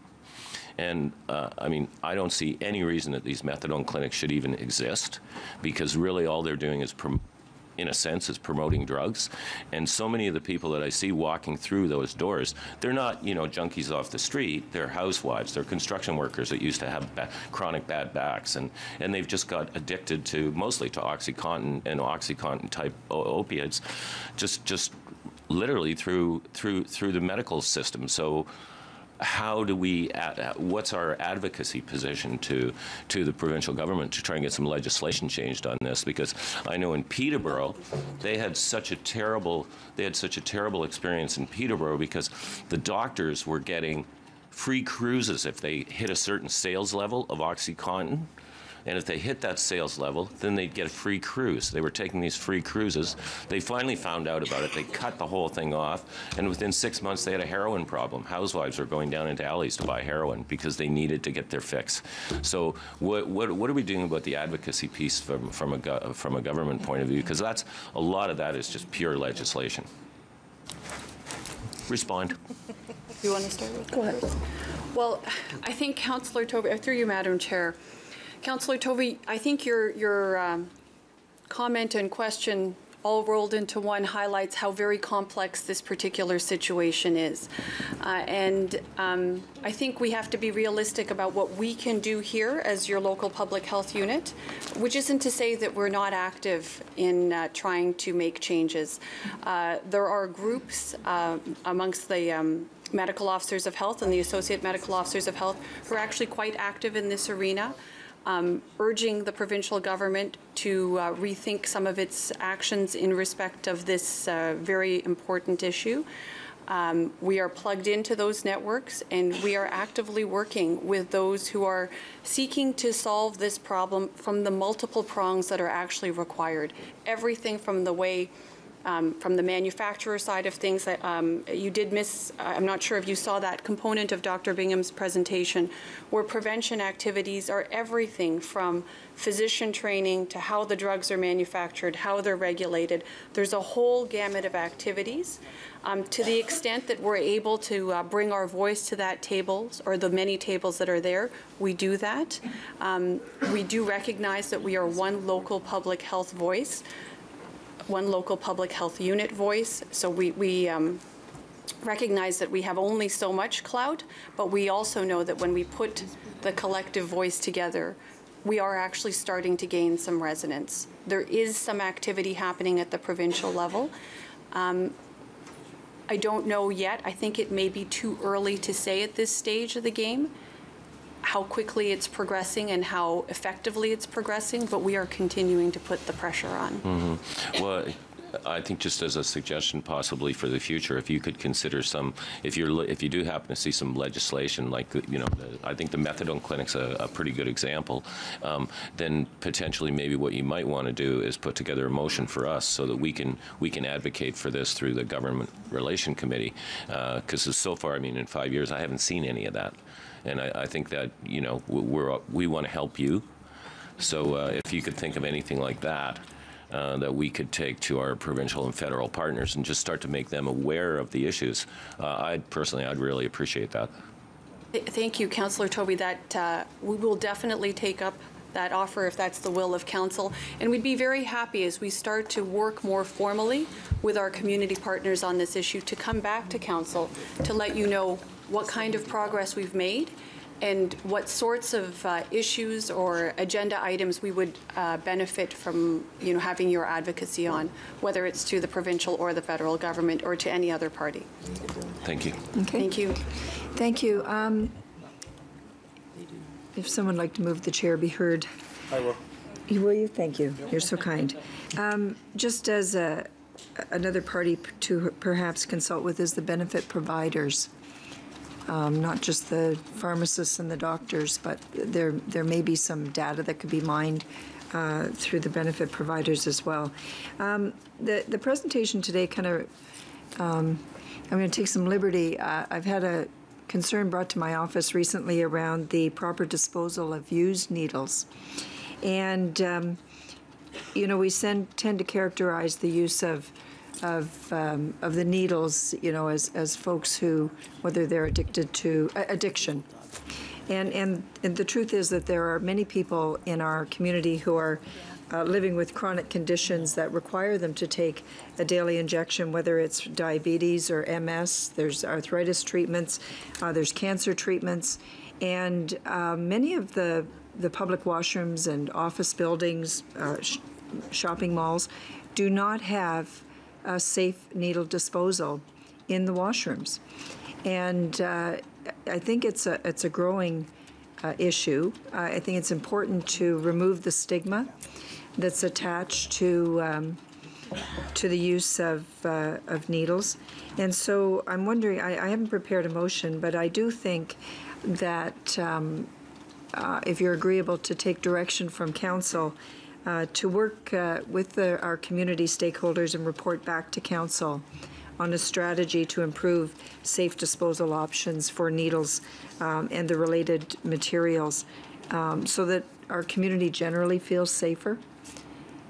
And uh, I mean, I don't see any reason that these methadone clinics should even exist because really all they're doing is, prom- in a sense, is promoting drugs. And so many of the people that I see walking through those doors, they're not, you know, junkies off the street. They're housewives. They're construction workers that used to have ba- chronic bad backs. And, and they've just got addicted to mostly to OxyContin and OxyContin type o- opiates just, just literally through, through, through the medical system. So, how do we, what's our advocacy position to, to the provincial government to try and get some legislation changed on this? Because I know in Peterborough, they had such a terrible, they had such a terrible experience in Peterborough because the doctors were getting free cruises if they hit a certain sales level of OxyContin. And if they hit that sales level, then they'd get a free cruise. They were taking these free cruises. They finally found out about it. They cut the whole thing off. And within six months, they had a heroin problem. Housewives were going down into alleys to buy heroin because they needed to get their fix. So, what, what, what are we doing about the advocacy piece from, from, a, go- from a government point of view? Because that's a lot of that is just pure legislation. Respond. (laughs) You want to start with Go ahead. Well, I think Councillor Tovey, through you, Madam Chair. Councillor Tovey, I think your, your um, comment and question all rolled into one highlights how very complex this particular situation is. Uh, And um, I think we have to be realistic about what we can do here as your local public health unit, which isn't to say that we're not active in uh, trying to make changes. Uh, There are groups uh, amongst the um, medical officers of health and the associate medical officers of health who are actually quite active in this arena um, urging the provincial government to uh, rethink some of its actions in respect of this uh, very important issue. Um, we are plugged into those networks and we are actively working with those who are seeking to solve this problem from the multiple prongs that are actually required. Everything from the way um, from the manufacturer side of things, um, you did miss, I'm not sure if you saw that component of Dr. Bingham's presentation, where prevention activities are everything from physician training to how the drugs are manufactured, how they're regulated. There's a whole gamut of activities. Um, to the extent that we're able to uh, bring our voice to that table, or the many tables that are there, we do that. Um, we do recognize that we are one local public health voice one local public health unit voice. So we, we um, recognize that we have only so much clout, but we also know that when we put the collective voice together, we are actually starting to gain some resonance. There is some activity happening at the provincial level. Um, I don't know yet. I think it may be too early to say at this stage of the game how quickly it's progressing and how effectively it's progressing, but we are continuing to put the pressure on. Mhm. Well, I think just as a suggestion, possibly for the future, if you could consider some, if you're, if you do happen to see some legislation, like you know, the, I think the methadone clinic's a, a pretty good example. Um, then potentially, maybe what you might want to do is put together a motion for us so that we can we can advocate for this through the government relation committee. Because so far, I mean, in five years, I haven't seen any of that, and I, I think that you know we're we want to help you. So uh, if you could think of anything like that, uh, that we could take to our provincial and federal partners and just start to make them aware of the issues, uh, I personally, I'd really appreciate that. Thank you, Councillor Tovey. That uh, we will definitely take up that offer if that's the will of council. And we'd be very happy as we start to work more formally with our community partners on this issue to come back to council to let you know what kind of progress we've made and what sorts of uh, issues or agenda items we would uh, benefit from, you know, having your advocacy on, whether it's to the provincial or the federal government or to any other party. Thank you. Okay. Thank you. Thank you. Um, If someone would like to move the chair be heard. I will. You- Will you? Thank you. You're so kind. Um, Just as a, another party to perhaps consult with is the benefit providers. Um, Not just the pharmacists and the doctors, but there, there may be some data that could be mined uh, through the benefit providers as well. Um, The, the presentation today kind of, um, I'm going to take some liberty. Uh, I've had a concern brought to my office recently around the proper disposal of used needles. And, um, you know, we send, tend to characterize the use of, of, um, of the needles, you know, as, as folks who, whether they're addicted to, uh, addiction. And, and, and the truth is that there are many people in our community who are uh, living with chronic conditions that require them to take a daily injection, whether it's diabetes or MS, there's arthritis treatments, uh, there's cancer treatments, and uh, many of the, the public washrooms and office buildings, uh, sh- shopping malls, do not have a safe needle disposal in the washrooms. And uh, I think it's a, it's a growing uh, issue. Uh, I think it's important to remove the stigma that's attached to, um, to the use of, uh, of needles. And so I'm wondering, I, I haven't prepared a motion, but I do think that um, uh, if you're agreeable to take direction from council, uh, to work uh, with the, our community stakeholders and report back to council on a strategy to improve safe disposal options for needles um, and the related materials um, so that our community generally feels safer.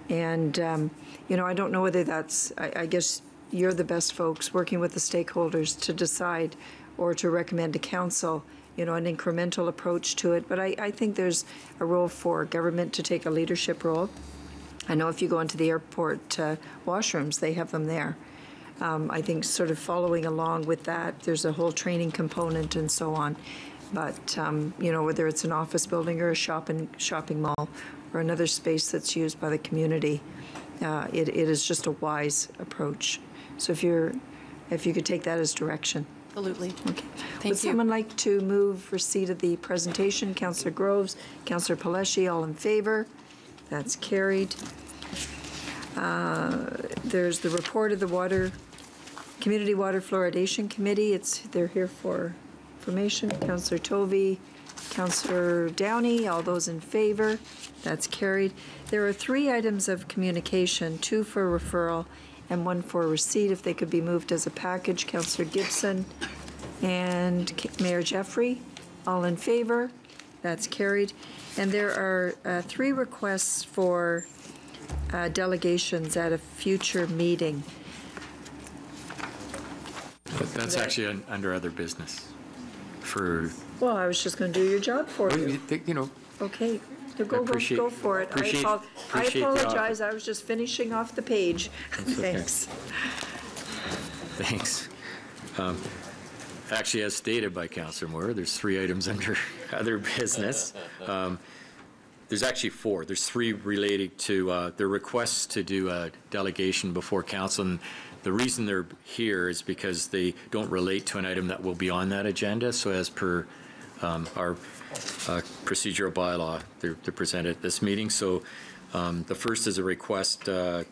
And, um, you know, I don't know whether that's, I, I guess you're the best folks working with the stakeholders to decide or to recommend to council, you know, an incremental approach to it. But I, I think there's a role for government to take a leadership role. I know if you go into the airport uh, washrooms, they have them there. Um, I think sort of following along with that, there's a whole training component and so on. But, um, you know, whether it's an office building or a shopping, shopping mall or another space that's used by the community, uh, it, it is just a wise approach. So if you're, if you could take that as direction. Absolutely. Okay. Would you. someone like to move receipt of the presentation? Councillor Groves, Councillor Palleschi, all in favor? That's carried. Uh, There's the report of the Water, Community Water Fluoridation Committee. It's, they're here for information. Councillor Tovey, Councillor Downey, all those in favor? That's carried. There are three items of communication, two for referral and one for receipt, if they could be moved as a package. Councillor Gibson and Mayor Jeffrey, all in favor? That's carried. And there are uh, three requests for uh, delegations at a future meeting. But That's actually un- under other business for, Well, I was just going to do your job for you. you know, Okay, so go, go, appreciate- go for it. I appreciate- apo- I appreciate the offer. apologize, I was just finishing off the page. okay. Thanks. thanks. Um, Actually, as stated by Councillor Moore, there's three items (laughs) under other business. Um, There's actually four. There's three related to uh, the requests to do a delegation before council. And the reason they're here is because they don't relate to an item that will be on that agenda. So as per um, our uh, procedural bylaw, they're presented at this meeting. So um, the first is a request, uh,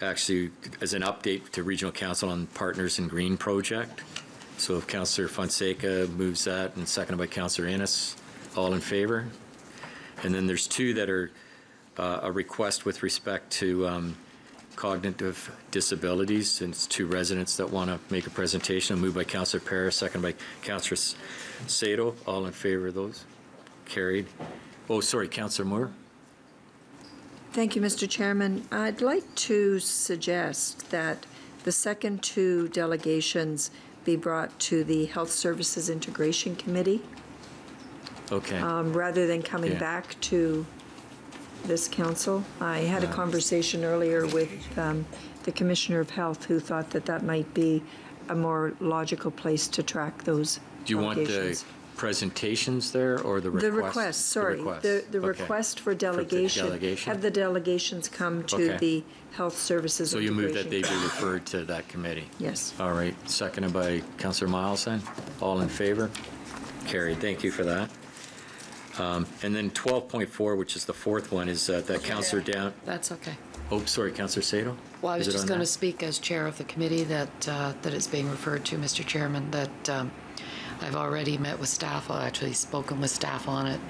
actually, as an update to regional council on Partners in Green project. So if Councillor Fonseca moves that and seconded by Councillor Innis, all in favor? And then there's two that are uh, a request with respect to um, cognitive disabilities, and it's two residents that want to make a presentation. Moved by Councillor Parrish, second by Councillor Saito. All in favor of those? Carried. Oh, sorry, Councillor Moore? Thank you, Mr. Chairman. I'd like to suggest that the second two delegations be brought to the Health Services Integration Committee, Okay. um, rather than coming Yeah. back to this council. I had a Uh. conversation earlier with um, the Commissioner of Health, who thought that that might be a more logical place to track those Do you want the presentations there or the request? The request, sorry, the, the Okay. request for delegation. delegation? Have the delegations come to Okay. the Health Services So you move that they Integration be referred to that committee? Yes. All right, seconded by Councillor Miles then. All in favor? Carried, thank you for that. Um, And then 12.4, which is the fourth one, is uh, that Counselor Down, That's okay. oh, sorry, Counselor Saito? Well, I was Is it just on going to that? speak as chair of the committee that, uh, that it's being referred to, Mr. Chairman, that um, I've already met with staff, well, actually spoken with staff on it,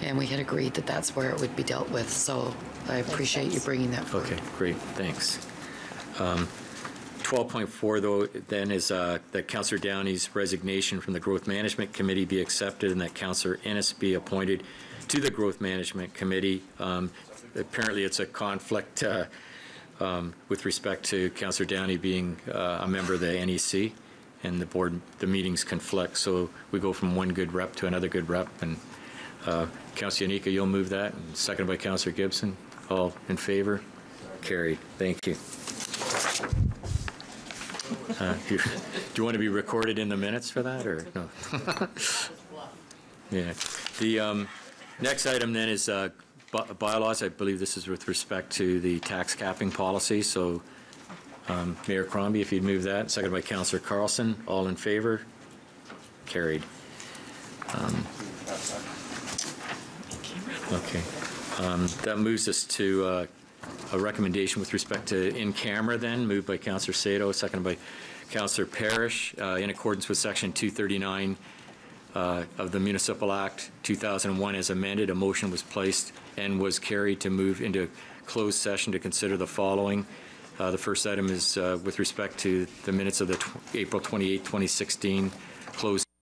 and we had agreed that that's where it would be dealt with, so I appreciate you bringing that forward. Okay, great, thanks. Um, 12.4, though, then is uh, that Councillor Downey's resignation from the Growth Management Committee be accepted and that Councillor Innis be appointed to the Growth Management Committee. Um, Apparently, it's a conflict uh, um, with respect to Councillor Downey being uh, a member of the NEC, and the board, the meetings conflict, so we go from one good rep to another good rep, and uh, Counselor Iannicca, you'll move that, and seconded by Councillor Gibson. All in favor? Carried. Thank you. Uh, you- Do you want to be recorded in the minutes for that, or no? (laughs) Yeah. The um, next item then is uh, by- bylaws. I believe this is with respect to the tax capping policy, so um, Mayor Crombie, if you'd move that, seconded by Councillor Carlson. All in favor? Carried. Um, Okay. Um, That moves us to uh, a recommendation with respect to in-camera then, moved by Counselor Saito, seconded by Counselor Parrish, uh, in accordance with Section 239 uh, of the Municipal Act 2001 as amended, a motion was placed and was carried to move into closed session to consider the following. Uh, The first item is uh, with respect to the minutes of the tw- April 28, 2016 closed